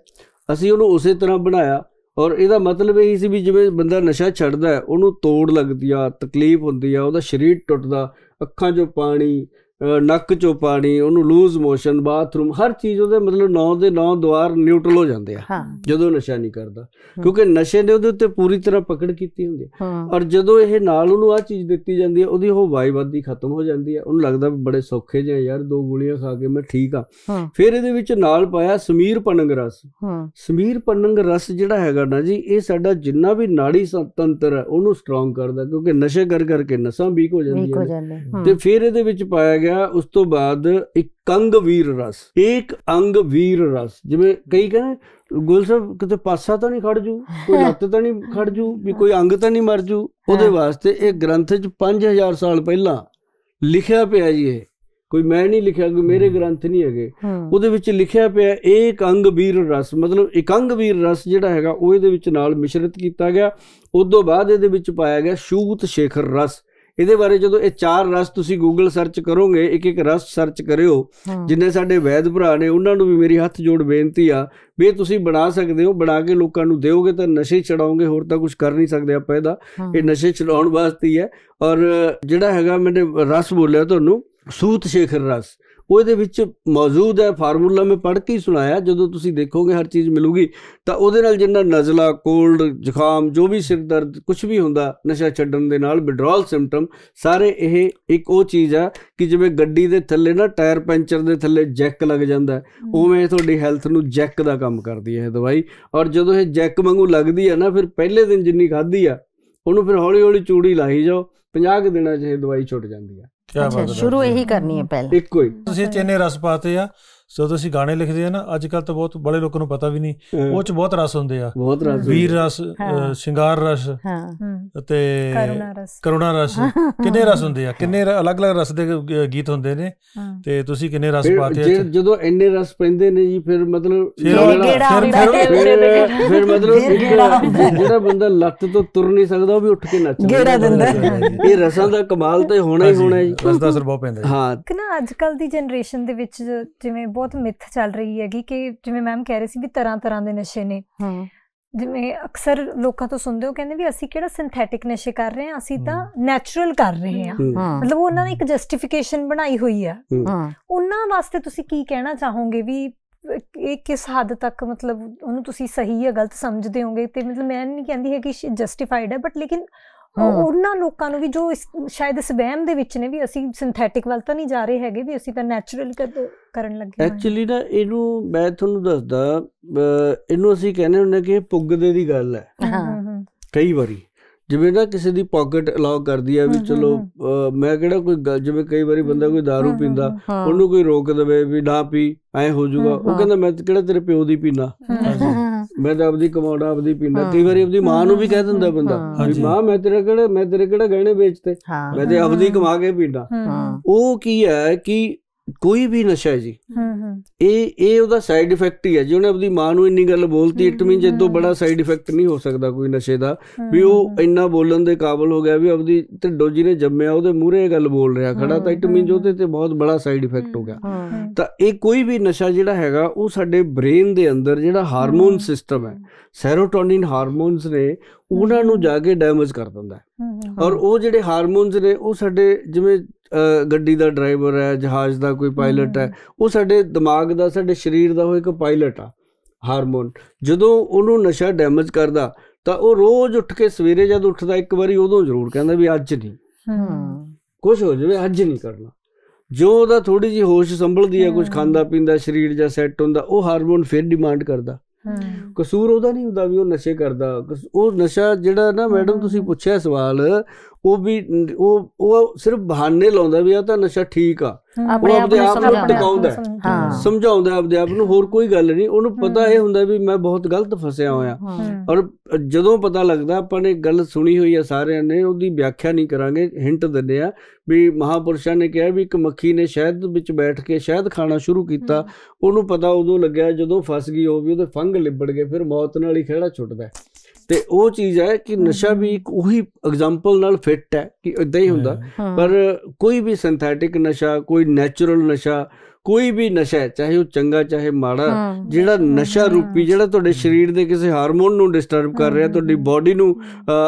Speaker 1: ਅਸੀਂ ਉਹਨੂੰ ਉਸੇ ਤਰ੍ਹਾਂ ਬਣਾਇਆ ਔਰ ਇਹਦਾ ਮਤਲਬ ਇਹ ਸੀ ਵੀ ਜਿਵੇਂ ਬੰਦਾ ਨਸ਼ਾ ਛੱਡਦਾ ਹੈ ਉਹਨੂੰ ਤੋੜ ਲੱਗਦੀ ਆ ਤਕਲੀਫ ਹੁੰਦੀ ਆ ਉਹਦਾ ਸਰੀਰ ਟੁੱਟਦਾ ਅੱਖਾਂ 'ਚੋਂ ਪਾਣੀ ਨੱਕ ਚੋਂ ਪਾਣੀ ਉਹਨੂੰ ਲੂਜ਼ ਮੋਸ਼ਨ ਬਾਥਰੂਮ ਹਰ ਚੀਜ਼ ਉਹਦੇ ਮਤਲਬ ਨੌ ਦੇ ਨੌ ਦੁਆਰ ਨਿਊਟਰਲ ਹੋ ਜਾਂਦੇ ਆ ਜਦੋਂ ਨਸ਼ਾ ਨਹੀਂ ਕਰਦਾ। ਕਿਉਂਕਿ ਨਸ਼ੇ ਨੇ ਉਹਦੇ ਉੱਤੇ ਪੂਰੀ ਤਰ੍ਹਾਂ ਪਕੜ ਕੀਤੀ ਹੁੰਦੀ ਹੈ। ਔਰ ਜਦੋਂ ਇਹ ਨਾਲ ਉਹਨੂੰ ਆ ਚੀਜ਼ ਦਿੱਤੀ ਜਾਂਦੀ ਹੈ ਉਹਦੀ ਉਹ ਵਾਈਵਾਦੀ ਖਤਮ ਹੋ ਜਾਂਦੀ ਹੈ ਉਹਨੂੰ ਲੱਗਦਾ ਵੀ ਬੜੇ ਸੌਖੇ ਜਿਹੇ ਯਾਰ ਦੋ ਗੋਲੀਆਂ ਖਾ ਕੇ ਮੈਂ ਠੀਕ ਆ। ਫਿਰ ਇਹਦੇ ਵਿੱਚ ਨਾਲ ਪਾਇਆ ਸਮੀਰ ਪਨੰਗ ਰਸ। ਸਮੀਰ ਪਨੰਗ ਰਸ ਜਿਹੜਾ ਹੈਗਾ ਨਾ ਜੀ ਇਹ ਸਾਡਾ ਜਿੰਨਾ ਵੀ ਨਾੜੀ ਤੰਤਰ ਹੈ ਉਹਨੂੰ ਸਟਰੋਂਗ ਕਰਦਾ ਕਿਉਂਕਿ ਨਸ਼ੇ ਕਰ ਕਰਕੇ ਨਸਾਂ ਵੀਕ ਹੋ ਜਾਂਦੀਆਂ ਤੇ ਫਿਰ ਇਹਦੇ ਵਿੱਚ ਪਾਇਆ ਗਿਆ ਉਸ ਤੋਂ ਬਾਅਦ ਇੱਕ ਅੰਗ ਵੀਰ ਰਸ ਇੱਕ ਅੰਗ ਵੀਰ ਰਸ। ਜਿਵੇਂ ਕਈ ਕਹਿੰਦੇ ਗੁਲ ਸਾਹਿਬ ਕਿਤੇ ਪਾਸਾ ਤਾਂ ਨਹੀਂ ਖੜ ਜੂ ਕੋਈ ਲੱਤ ਤਾਂ ਨਹੀਂ ਖੜ ਜੂ ਵੀ ਕੋਈ ਅੰਗ ਤਾਂ ਨਹੀਂ ਮਰ ਜੂ। ਉਹਦੇ ਵਾਸਤੇ ਇਹ ਗ੍ਰੰਥ 'ਚ 5000 ਸਾਲ ਪਹਿਲਾਂ ਲਿਖਿਆ ਪਿਆ ਜੀ ਇਹ। ਕੋਈ ਮੈਂ ਨਹੀਂ ਲਿਖਿਆ ਕੋਈ ਮੇਰੇ ਗ੍ਰੰਥ ਨਹੀਂ ਹੈਗੇ। ਉਹਦੇ ਵਿੱਚ ਲਿਖਿਆ ਪਿਆ ਇੱਕ ਅੰਗ ਵੀਰ ਰਸ ਮਤਲਬ ਇਕੰਗ ਵੀਰ ਰਸ ਜਿਹੜਾ ਹੈਗਾ ਉਹ ਇਹਦੇ ਵਿੱਚ ਨਾਲ ਮਿਸ਼ਰਿਤ ਕੀਤਾ ਗਿਆ। ਉਦੋਂ ਬਾਅਦ ਇਹਦੇ ਵਿੱਚ ਪਾਇਆ ਗਿਆ ਸ਼ੂਤ ਸ਼ੇਖਰ ਰਸ। ਇਹਦੇ ਬਾਰੇ ਜਦੋਂ ਇਹ ਚਾਰ ਰਸ ਤੁਸੀਂ ਗੂਗਲ ਸਰਚ ਕਰੋਗੇ ਇੱਕ ਇੱਕ ਰਸ ਸਰਚ ਕਰਿਓ ਜਿੰਨੇ ਸਾਡੇ ਵੈਦ ਭਰਾ ਨੇ ਉਹਨਾਂ ਨੂੰ ਵੀ ਮੇਰੀ ਹੱਥ ਜੋੜ ਬੇਨਤੀ ਆ ਵੀ ਤੁਸੀਂ ਬਣਾ ਸਕਦੇ ਹੋ ਬਣਾ ਕੇ ਲੋਕਾਂ ਨੂੰ ਦਿਓਗੇ ਤਾਂ ਨਸ਼ੇ ਛਡਾਓਗੇ ਹੋਰ ਤਾਂ ਕੁਝ ਕਰ ਨਹੀਂ ਸਕਦੇ ਆਪਾਂ ਇਹਦਾ। ਇਹ ਨਸ਼ੇ ਛਡਾਉਣ ਵਾਸਤੇ ਹੀ ਹੈ। ਔਰ ਜਿਹੜਾ ਹੈਗਾ ਮੈਨੇ ਰਸ ਬੋਲਿਆ ਤੁਹਾਨੂੰ ਸੂਤ ਸ਼ੇਖਰ ਰਸ। ਉਹ ਇਹਦੇ ਵਿੱਚ ਮੌਜੂਦ ਹੈ ਫਾਰਮੂਲਾ ਮੈਂ ਪੜ੍ਹ ਕੇ ਹੀ ਸੁਣਾਇਆ ਜਦੋਂ ਤੁਸੀਂ ਦੇਖੋਗੇ ਹਰ ਚੀਜ਼ ਮਿਲੂਗੀ ਤਾਂ ਉਹਦੇ ਨਾਲ ਜਿੰਨਾ ਨਜ਼ਲਾ ਕੋਲਡ ਜ਼ੁਕਾਮ ਜੋ ਵੀ ਸਿਰ ਦਰਦ ਕੁਝ ਵੀ ਹੁੰਦਾ ਨਸ਼ਾ ਛੱਡਣ ਦੇ ਨਾਲ ਵਿਡਰਾਲ ਸਿੰਪਟਮ ਸਾਰੇ ਇਹ ਇੱਕ ਉਹ ਚੀਜ਼ ਆ ਕਿ ਜਿਵੇਂ ਗੱਡੀ ਦੇ ਥੱਲੇ ਨਾ ਟਾਇਰ ਪੈਂਚਰ ਦੇ ਥੱਲੇ ਜੈਕ ਲੱਗ ਜਾਂਦਾ ਉਵੇਂ ਤੁਹਾਡੀ ਹੈਲਥ ਨੂੰ ਜੈਕ ਦਾ ਕੰਮ ਕਰਦੀ ਹੈ ਇਹ ਦਵਾਈ ਔਰ ਜਦੋਂ ਇਹ ਜੈਕ ਵਾਂਗੂ ਲੱਗਦੀ ਹੈ ਨਾ ਫਿਰ ਪਹਿਲੇ ਦਿਨ ਜਿੰਨੀ ਖਾਧੀ ਆ ਉਹਨੂੰ ਫਿਰ ਹੌਲੀ ਹੌਲੀ ਚੂੜੀ ਲਾਈ ਜਾਓ 50 ਦਿਨਾਂ 'ਚ ਇਹ ਦਵਾਈ ਛੁੱਟ ਜਾਂਦੀ ਆ
Speaker 3: ਕੀ ਬਾਤ ਹੈ ਸ਼ੁਰੂ ਇਹੀ ਕਰਨੀ ਹੈ ਪਹਿਲਾਂ।
Speaker 1: ਇੱਕੋ ਹੀ।
Speaker 2: ਤੁਸੀਂ ਚੇਨੇ ਰਸ ਪਾਤੇ ਆ ਸੋ ਤੁਸੀਂ ਗਾਣੇ ਲਿਖਦੇ ਆ ਨਾ ਅੱਜ ਕੱਲ ਤਾਂ ਬਹੁਤ ਬੜੇ ਲੋਕਾਂ ਨੂੰ ਪਤਾ ਵੀ ਨਹੀਂ ਉਹ ਚ ਬਹੁਤ ਰਸ ਹੁੰਦੇ ਆ।
Speaker 1: ਬਹੁਤ ਰਸ
Speaker 2: ਵੀਰ ਰਸ ਸ਼ਿੰਗਾਰ ਰਸ
Speaker 3: ਹਾਂ।
Speaker 2: ਤੇ
Speaker 4: ਕਰੁਣਾ ਰਸ।
Speaker 2: ਕਰੁਣਾ ਰਸ ਕਿੰਨੇ ਰਸ ਹੁੰਦੇ ਆ ਕਿੰਨੇ ਅਲੱਗ-ਅਲੱਗ ਰਸ ਦੇ ਗੀਤ ਹੁੰਦੇ ਨੇ ਤੇ ਤੁਸੀਂ ਕਿੰਨੇ ਰਸ ਪਾਤੇ
Speaker 1: ਆ ਜਦੋਂ ਇੰਨੇ ਰਸ ਪੈਂਦੇ ਨੇ ਜੀ ਫਿਰ ਮਤਲਬ
Speaker 3: ਫਿਰ
Speaker 1: ਫਿਰ ਮਤਲਬ ਜਿਹੜਾ ਬੰਦਾ ਲੱਤ ਤੋਂ ਤੁਰ ਨਹੀਂ ਸਕਦਾ ਉਹ ਵੀ ਉੱਠ ਕੇ ਨੱਚਦਾ
Speaker 3: ਗੇੜਾ ਦਿੰਦਾ।
Speaker 1: ਇਹ ਰਸਾਂ ਦਾ ਕਮਾਲ ਤੇ ਹੋਣਾ ਹੀ ਹੋਣਾ ਜੀ।
Speaker 2: ਰਸ ਦਾ ਅਸਰ ਬਹੁਤ ਪੈਂਦਾ
Speaker 1: ਹਾਂ।
Speaker 4: ਕਿ ਨਾ ਅੱਜ ਕੱਲ ਦੀ ਜਨਰੇਸ਼ਨ ਦੇ ਵਿੱਚ ਜਿਵੇਂ ਬਹੁਤ ਮਿੱਥ ਚੱਲ ਰਹੀ ਹੈਗੀ ਕਿ ਜਿਵੇਂ ਮੈਮ ਕਹਿ ਰਹੇ ਸੀ ਵੀ ਤਰ੍ਹਾਂ ਤਰ੍ਹਾਂ ਦੇ ਨਸ਼ੇ ਨੇ। ਜਿਵੇਂ ਅਕਸਰ ਲੋਕਾਂ ਤੋਂ ਸੁਣਦੇ ਹੋ ਕਹਿੰਦੇ ਵੀ ਅਸੀਂ ਕਿਹੜਾ ਸਿੰਥੈਟਿਕ ਨਸ਼ੇ ਕਰ ਰਹੇ ਹਾਂ ਅਸੀਂ ਤਾਂ ਨੈਚੁਰਲ ਕਰ ਰਹੇ ਹਾਂ। ਮਤਲਬ ਉਹਨਾਂ ਨੇ ਇੱਕ ਜਸਟੀਫਿਕੇਸ਼ਨ ਬਣਾਈ ਹੋਈ ਆ। ਉਹਨਾਂ ਵਾਸਤੇ ਤੁਸੀਂ ਕੀ ਕਹਿਣਾ ਚਾਹੋਗੇ ਵੀ ਇਹ ਕਿਸ ਹੱਦ ਤੱਕ ਮਤਲਬ ਉਹਨੂੰ ਤੁਸੀਂ ਸਹੀ ਜਾਂ ਗਲਤ ਸਮਝਦੇ ਹੋਗੇ? ਤੇ ਮਤਲਬ ਮੈਂ ਨਹੀਂ ਕਹਿੰਦੀ ਹੈ ਕਿ ਜਸਟੀਫਾਈਡ ਹੈ ਬਟ ਲੇਕਿਨ ਉਹਨਾਂ ਲੋਕਾਂ ਨੂੰ ਵੀ ਜੋ ਸ਼ਾਇਦ ਇਸ ਵਹਿਮ ਦੇ ਵਿੱਚ ਨੇ ਵੀ ਅਸੀਂ ਸਿੰਥੈਟਿਕ ਵੱਲ ਤਾਂ ਨਹੀਂ ਜਾ ਰਹੇ ਹੈਗੇ ਵੀ ਅਸੀਂ ਤਾਂ ਨੈਚੁਰਲ ਕਰਨ ਲੱਗੇ
Speaker 1: ਐਕਚੁਅਲੀ ਨਾ ਇਹਨੂੰ ਮੈਂ ਤੁਹਾਨੂੰ ਦੱਸਦਾ ਇਹਨੂੰ ਅਸੀਂ ਕਹਿੰਦੇ ਹੁੰਦੇ ਕਿ ਪੁੱਗਦੇ ਦੀ ਗੱਲ ਹੈ। ਕਈ ਵਾਰੀ। ਜਿਵੇਂ ਨਾ ਕਿਸੇ ਦੀ ਪਾਕਟ ਅਲਾਉ ਕਰਦੀ ਆ ਵੀ ਚਲੋ ਮੈਂ ਕਿਹੜਾ ਕੋਈ ਜਿਵੇਂ ਕਈ ਵਾਰੀ ਬੰਦਾ ਕੋਈ दारू ਪੀਂਦਾ ਉਹਨੂੰ ਕੋਈ ਰੋਕ ਦੇਵੇ ਵੀ ਨਾ ਪੀ ਐ ਹੋ ਜਾਊਗਾ। ਉਹ ਕਹਿੰਦਾ ਮੈਂ ਕਿਹੜਾ ਤੇਰੇ ਪਿਓ ਦੀ ਪੀਣਾ ਮੈਂ ਤਾਂ ਆਪਦੀ ਕਮਾਉਣਾ ਆਪਦੀ ਪੀਣਾ ਕਈ ਵਾਰੀ ਆਪਦੀ ਮਾਂ ਨੂੰ ਵੀ ਕਹਿ ਦਿੰਦਾ ਬੰਦਾ ਵੀ ਮਾਂ ਮੈਂ ਤੇਰੇ ਕਿਹੜਾ ਮੈਂ ਤੇਰੇ ਕਿਹੜਾ ਗਹਿਣੇ ਵੇਚਤੇ? ਮੈਂ ਤੇ ਆਪਦੀ ਕਮਾ ਕੇ ਪੀਣਾ ਉਹ ਕੀ ਹੈ ਕਿ ਕੋਈ ਵੀ ਨਸ਼ਾ ਹੈ ਜੀ। ਇਹ ਇਹ ਉਹਦਾ ਸਾਈਡ ਇਫੈਕਟ ਹੀ ਹੈ। ਜੇ ਉਹਨੇ ਆਪਣੀ ਮਾਂ ਨੂੰ ਇੰਨੀ ਗੱਲ ਬੋਲਤੀ ਇਟ ਮੀਨ ਜਦੋਂ ਬੜਾ ਸਾਈਡ ਇਫੈਕਟ ਨਹੀਂ ਹੋ ਸਕਦਾ ਕੋਈ ਨਸ਼ੇ ਦਾ। ਵੀ ਉਹ ਇੰਨਾ ਬੋਲਣ ਦੇ ਕਾਬਲ ਹੋ ਗਿਆ ਵੀ ਆਪਣੀ ਢਿੱਡੋ ਜੀ ਨੇ ਜੰਮਿਆ ਉਹਦੇ ਮੂਹਰੇ ਇਹ ਗੱਲ ਬੋਲ ਰਿਹਾ ਖੜਾ ਤਾਂ ਇਟ ਮੀਨ ਉਹਦੇ ਤੇ ਬਹੁਤ ਬੜਾ ਸਾਈਡ ਇਫੈਕਟ ਹੋ ਗਿਆ। ਤਾਂ ਇਹ ਕੋਈ ਵੀ ਨਸ਼ਾ ਜਿਹੜਾ ਹੈਗਾ ਉਹ ਸਾਡੇ ਬ੍ਰੇਨ ਦੇ ਅੰਦਰ ਜਿਹੜਾ ਹਾਰਮੋਨ ਸਿਸਟਮ ਹੈ ਸੈਰੋਟੋਨਿਨ ਹਾਰਮੋਨਸ ਨੇ ਉਹਨਾਂ ਨੂੰ ਜਾ ਕੇ ਡੈਮੇਜ ਕਰ ਦਿੰਦਾ ਔਰ ਉਹ ਜਿਹੜੇ ਹਾਰਮੋਨਸ ਨੇ ਉਹ ਸਾਡੇ ਜਿਵੇਂ ਗੱਡੀ ਦਾ ਡਰਾਈਵਰ ਹੈ ਜਹਾਜ਼ ਦਾ ਕੋਈ ਪਾਇਲਟ ਹੈ ਉਹ ਸਾਡੇ ਦਿਮਾਗ ਦਾ ਸਾਡੇ ਸਰੀਰ ਦਾ ਉਹ ਇੱਕ ਪਾਇਲਟ ਆ ਹਾਰਮੋਨ ਜਦੋਂ ਉਹਨੂੰ ਨਸ਼ਾ ਡੈਮੇਜ ਕਰਦਾ ਤਾਂ ਉਹ ਰੋਜ਼ ਉੱਠ ਕੇ ਸਵੇਰੇ ਜਦ ਉੱਠਦਾ ਇੱਕ ਵਾਰੀ ਉਦੋਂ ਜ਼ਰੂਰ ਕਹਿੰਦਾ ਵੀ ਅੱਜ ਨਹੀਂ। ਕੁਝ ਹੋ ਜਾਵੇ ਅੱਜ ਨਹੀਂ ਕਰਨਾ। ਜੋ ਉਹਦਾ ਥੋੜੀ ਜੀ ਹੋਸ਼ ਸੰਭਲਦੀ ਹੈ ਕੁਝ ਖਾਂਦਾ ਪੀਂਦਾ ਸਰੀਰ ਜਾਂ ਸੈੱਟ ਹੁੰਦਾ ਉਹ ਹਾਰਮੋਨ ਫਿਰ ਡਿਮਾਂਡ ਕਰਦਾ। ਕਸੂਰ ਉਹਦਾ ਨਹੀਂ ਹੁੰਦਾ ਵੀ ਉਹ ਨਸ਼ੇ ਕਰਦਾ। ਉਹ ਨਸ਼ਾ ਜਿਹੜਾ ਨਾ ਮੈਡਮ ਤੁਸੀਂ ਪੁੱਛਿਆ ਸਵਾਲ ਉਹ ਵੀ ਉਹ ਉਹ ਸਿਰਫ ਬਹਾਨੇ ਲਾਉਂਦਾ ਵੀ ਆ ਤਾਂ ਨਸ਼ਾ ਠੀਕ ਆ। ਉਹ ਆਪਣੇ ਆਪ ਨੂੰ ਟਿਕਾਉਂਦਾ ਸਮਝਾਉਂਦਾ। ਆਪਣੇ ਆਪ ਨੂੰ ਹੋਰ ਕੋਈ ਗੱਲ ਨਹੀਂ। ਉਹਨੂੰ ਪਤਾ ਇਹ ਹੁੰਦਾ ਵੀ ਮੈਂ ਬਹੁਤ ਗਲਤ ਫਸਿਆ ਹੋਇਆ। ਔਰ ਜਦੋਂ ਪਤਾ ਲੱਗਦਾ ਆਪਾਂ ਨੇ ਗੱਲ ਸੁਣੀ ਹੋਈ ਆ ਸਾਰਿਆਂ ਨੇ ਉਹਦੀ ਵਿਆਖਿਆ ਨਹੀਂ ਕਰਾਂਗੇ ਹਿੰਟ ਦਿੰਦੇ ਆ ਵੀ ਮਹਾਪੁਰਸ਼ਾਂ ਨੇ ਕਿਹਾ ਵੀ ਇੱਕ ਮੱਖੀ ਨੇ ਸ਼ਹਿਦ ਵਿੱਚ ਬੈਠ ਕੇ ਸ਼ਹਿਦ ਖਾਣਾ ਸ਼ੁਰੂ ਕੀਤਾ। ਉਹਨੂੰ ਪਤਾ ਉਦੋਂ ਲੱਗਿਆ ਜਦੋਂ ਫਸ ਗਈ ਉਹ ਵੀ ਉਹਦੇ ਫੰਗ ਲਿਬੜ ਗਏ ਫਿਰ ਮੌਤ ਨਾਲ ਹੀ ਖਿਹੜਾ ਛੁੱਟਦਾ ਤੇ ਉਹ ਚੀਜ਼ ਹੈ ਕਿ ਨਸ਼ਾ ਵੀ ਇੱਕ ਉਹੀ ਐਗਜ਼ਾਮਪਲ ਨਾਲ ਫਿੱਟ ਹੈ ਕਿ ਇਦਾਂ ਹੀ ਹੁੰਦਾ। ਪਰ ਕੋਈ ਵੀ ਸਿੰਥੈਟਿਕ ਨਸ਼ਾ ਕੋਈ ਨੇਚਰਲ ਨਸ਼ਾ ਕੋਈ ਵੀ ਨਸ਼ਾ ਚਾਹੇ ਉਹ ਚੰਗਾ ਚਾਹੇ ਮਾੜਾ ਜਿਹੜਾ ਨਸ਼ਾ ਰੂਪੀ ਜਿਹੜਾ ਤੁਹਾਡੇ ਸਰੀਰ ਦੇ ਕਿਸੇ ਹਾਰਮੋਨ ਨੂੰ ਡਿਸਟਰਬ ਕਰ ਰਿਹਾ ਤੁਹਾਡੀ ਬਾਡੀ ਨੂੰ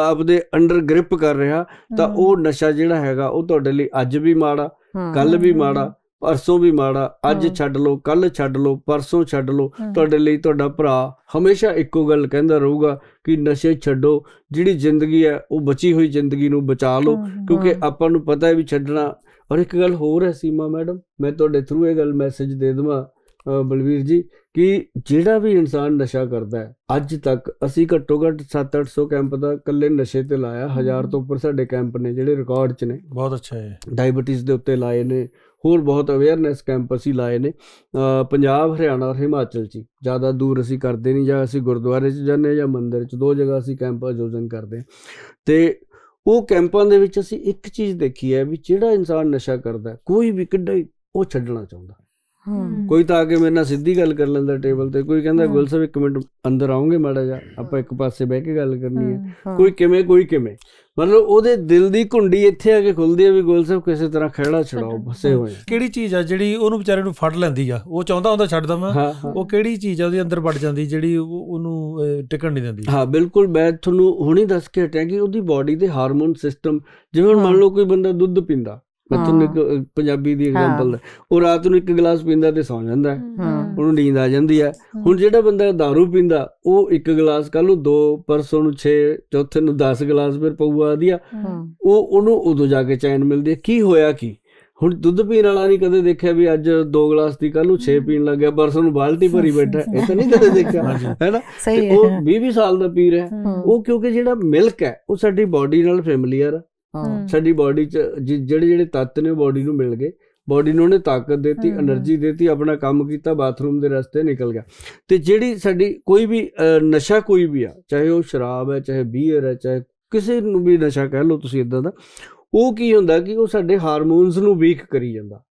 Speaker 1: ਆਪਦੇ ਅੰਡਰ ਗ੍ਰਿਪ ਕਰ ਰਿਹਾ ਤਾਂ ਉਹ ਨਸ਼ਾ ਜਿਹੜਾ ਹੈਗਾ ਉਹ ਤੁਹਾਡੇ ਲਈ ਅੱਜ ਵੀ ਮਾੜਾ ਕੱਲ ਵੀ ਮਾੜਾ ਪਰਸੋਂ ਵੀ ਮਾੜਾ ਅੱਜ ਛੱਡ ਲਓ ਕੱਲ ਛੱਡ ਲਓ ਪਰਸੋਂ ਛੱਡ ਲਓ ਤੁਹਾਡੇ ਲਈ ਤੁਹਾਡਾ ਭਰਾ ਹਮੇਸ਼ਾ ਇੱਕੋ ਗੱਲ ਕਹਿੰਦਾ ਰਹੂਗਾ ਕਿ ਨਸ਼ੇ ਛੱਡੋ ਜਿਹੜੀ ਜ਼ਿੰਦਗੀ ਹੈ ਉਹ ਬਚੀ ਹੋਈ ਜ਼ਿੰਦਗੀ ਨੂੰ ਬਚਾ ਲਓ ਕਿਉਂਕਿ ਆਪਾਂ ਨੂੰ ਪਤਾ ਹੈ ਵੀ ਛੱਡਣਾ ਔਰ ਇੱਕ ਗੱਲ ਹੋਰ ਹੈ ਸੀਮਾ ਮੈਡਮ ਮੈਂ ਤੁਹਾਡੇ ਥਰੂ ਇਹ ਗੱਲ ਮੈਸੇਜ ਦੇ ਦਵਾਂ ਬਲਵੀਰ ਜੀ ਕਿ ਜਿਹੜਾ ਵੀ ਇਨਸਾਨ ਨਸ਼ਾ ਕਰਦਾ ਹੈ ਅੱਜ ਤੱਕ ਅਸੀਂ ਘੱਟੋ ਘੱਟ 7-800 ਕੈਂਪ ਦਾ ਕੱਲੇ ਨਸ਼ੇ ਤੇ ਲਾਇਆ ਹਜ਼ਾਰ ਤੋਂ ਉੱਪਰ ਸਾਡੇ ਕੈਂਪ ਨੇ ਜਿਹੜੇ ਰਿਕਾਰਡ 'ਚ ਨੇ।
Speaker 2: ਬਹੁਤ ਅੱਛਾ ਹੈ।
Speaker 1: ਡਾਇਬੀਟਿਸ ਦੇ ਉੱਤੇ ਲਾਏ ਨੇ ਹੋਰ ਬਹੁਤ ਅਵੇਅਰਨੈਸ ਕੈਂਪ ਅਸੀਂ ਲਾਏ ਨੇ। ਪੰਜਾਬ, ਹਰਿਆਣਾ ਔਰ ਹਿਮਾਚਲ 'ਚ ਜ਼ਿਆਦਾ ਦੂਰ ਅਸੀਂ ਕਰਦੇ ਨਹੀਂ, ਜਾਂ ਅਸੀਂ ਗੁਰਦੁਆਰੇ 'ਚ ਜਾਂਦੇ ਜਾਂ ਮੰਦਿਰ 'ਚ, ਦੋ ਜਗ੍ਹਾ ਅਸੀਂ ਕੈਂਪ ਆਯੋਜਨ ਕਰਦੇ ਹਾਂ। ਤੇ ਉਹ ਕੈਂਪਾਂ ਦੇ ਵਿੱਚ ਅਸੀਂ ਇੱਕ ਚੀਜ਼ ਦੇਖੀ ਹੈ ਵੀ ਜਿਹੜਾ ਇਨਸਾਨ ਨਸ਼ਾ ਕਰਦਾ ਕੋਈ ਵੀ ਕਿੱਡਾ ਉਹ ਛੱਡਣਾ ਚਾਹੁੰਦਾ। ਕੋਈ ਤਾਂ ਆ ਕੇ ਮੇਰੇ ਨਾਲ ਸਿੱਧੀ ਗੱਲ ਕਰ ਲੈਂਦਾ ਟੇਬਲ ਤੇ ਕੋਈ ਕਹਿੰਦਾ ਗੁਲ ਸਾਹਿਬ ਇੱਕ ਮਿੰਟ ਅੰਦਰ ਆਉਂਗੇ ਮਾੜਾ ਜਾ ਆਪਾਂ ਇੱਕ ਪਾਸੇ ਬਹਿ ਕੇ ਗੱਲ ਕਰਨੀ ਹੈ। ਕੋਈ ਕਿਵੇਂ ਕੋਈ ਕਿਵੇਂ? ਮਤਲਬ ਉਹਦੇ ਦਿਲ ਦੀ ਘੁੰਡੀ ਇੱਥੇ ਆ ਕੇ ਖੁੱਲਦੀ ਹੈ ਵੀ ਗੁਲ ਸਾਹਿਬ ਕਿਸੇ ਤਰ੍ਹਾਂ ਖੇੜਾ ਛਡਾਓ ਫਸੇ ਹੋਏ
Speaker 2: ਕਿਹੜੀ ਚੀਜ਼ ਆ ਜਿਹੜੀ ਉਹਨੂੰ ਵਿਚਾਰੇ ਨੂੰ ਫੜ ਲੈਂਦੀ ਆ? ਉਹ ਚਾਹੁੰਦਾ ਹੁੰਦਾ ਛੱਡ ਦਵਾਂ। ਉਹ ਕਿਹੜੀ ਚੀਜ਼ ਆ ਉਹਦੇ ਅੰਦਰ ਵੜ ਜਾਂਦੀ ਜਿਹੜੀ ਉਹਨੂੰ ਟਿਕਣ ਨਹੀਂ ਦਿੰਦੀ?
Speaker 1: ਹਾਂ ਬਿਲਕੁਲ। ਮੈਂ ਤੁਹਾਨੂੰ ਹੁਣੀ ਦੱਸ ਕੇ ਹਟਿਆ ਕਿ ਉਹਦੀ ਬਾਡੀ ਦੇ ਹਾਰਮੋਨ ਸਿਸਟਮ ਜਿਵੇਂ ਮੰਨ ਲਓ ਕੋਈ ਬੰਦਾ ਦੁੱਧ ਪੀਂਦਾ ਮੈਂ ਤੁਹਾਨੂੰ ਇੱਕ ਪੰਜਾਬੀ ਦੀ ਐਗਜ਼ਾਮਪਲ ਉਹ ਰਾਤ ਨੂੰ ਇੱਕ ਗਲਾਸ ਪੀਂਦਾ ਤੇ ਸੌਂ ਜਾਂਦਾ ਉਹਨੂੰ ਨੀਂਦ ਆ ਜਾਂਦੀ ਹੈ। ਹੁਣ ਜਿਹੜਾ ਬੰਦਾ दारू ਪੀਂਦਾ ਉਹ ਇੱਕ ਗਲਾਸ ਕੱਲ ਨੂੰ 2 ਪਰਸੋਂ ਨੂੰ 6 ਚੌਥੇ ਨੂੰ 10 ਗਲਾਸ ਫਿਰ ਪਊਆ ਆਦੀਆ ਉਹ ਉਹਨੂੰ ਉਦੋਂ ਜਾ ਕੇ ਚੈਨ ਮਿਲਦੀ ਕੀ ਹੋਇਆ ਕੀ? ਹੁਣ ਦੁੱਧ ਪੀਣ ਵਾਲਾ ਨਹੀਂ ਕਦੇ ਦੇਖਿਆ ਵੀ ਅੱਜ 2 ਗਲਾਸ ਦੀ ਕੱਲ ਨੂੰ 6 ਪੀਣ ਲੱਗਿਆ ਪਰਸੋਂ ਨੂੰ ਬਾਲਟੀ ਭਰੀ ਬੈਠਾ ਇਹ ਤਾਂ ਨਹੀਂ ਕਦੇ ਦੇਖਿਆ ਹੈਨਾ ਉਹ 20 20 ਸਾਲ ਦਾ ਪੀ ਰਿਹਾ ਉਹ ਕਿਉਂਕਿ ਜਿਹੜਾ ਮਿਲਕ ਹੈ ਉਹ ਸਾਡੀ ਬਾਡੀ ਨਾਲ ਫੈਮਿਲੀਅਰ ਹਾਂ। ਸਾਡੀ ਬਾਡੀ ਚ ਜਿਹੜੇ ਜਿਹੜੇ ਤੱਤ ਨੇ ਬਾਡੀ ਨੂੰ ਮਿਲ ਗਏ। ਬਾਡੀ ਨੂੰ ਉਹਨੇ ਤਾਕਤ ਦਿੱਤੀ એનર્ਜੀ ਦਿੱਤੀ ਆਪਣਾ ਕੰਮ ਕੀਤਾ ਬਾਥਰੂਮ ਦੇ ਰਸਤੇ ਨਿਕਲ ਗਿਆ। ਤੇ ਜਿਹੜੀ ਸਾਡੀ ਕੋਈ ਵੀ ਨਸ਼ਾ ਕੋਈ ਵੀ ਆ ਚਾਹੇ ਉਹ ਸ਼ਰਾਬ ਹੈ ਚਾਹੇ ਬੀਅਰ ਹੈ ਚਾਹੇ ਕਿਸੇ ਨੂੰ ਵੀ ਨਸ਼ਾ ਕਹਿ ਲਓ ਤੁਸੀਂ ਇਦਾਂ ਦਾ ਉਹ ਕੀ ਹੁੰਦਾ ਕਿ ਉਹ ਸਾਡੇ ਹਾਰਮੋਨਸ ਨੂੰ ਵੀਕ ਕਰੀ ਜਾਂਦਾ।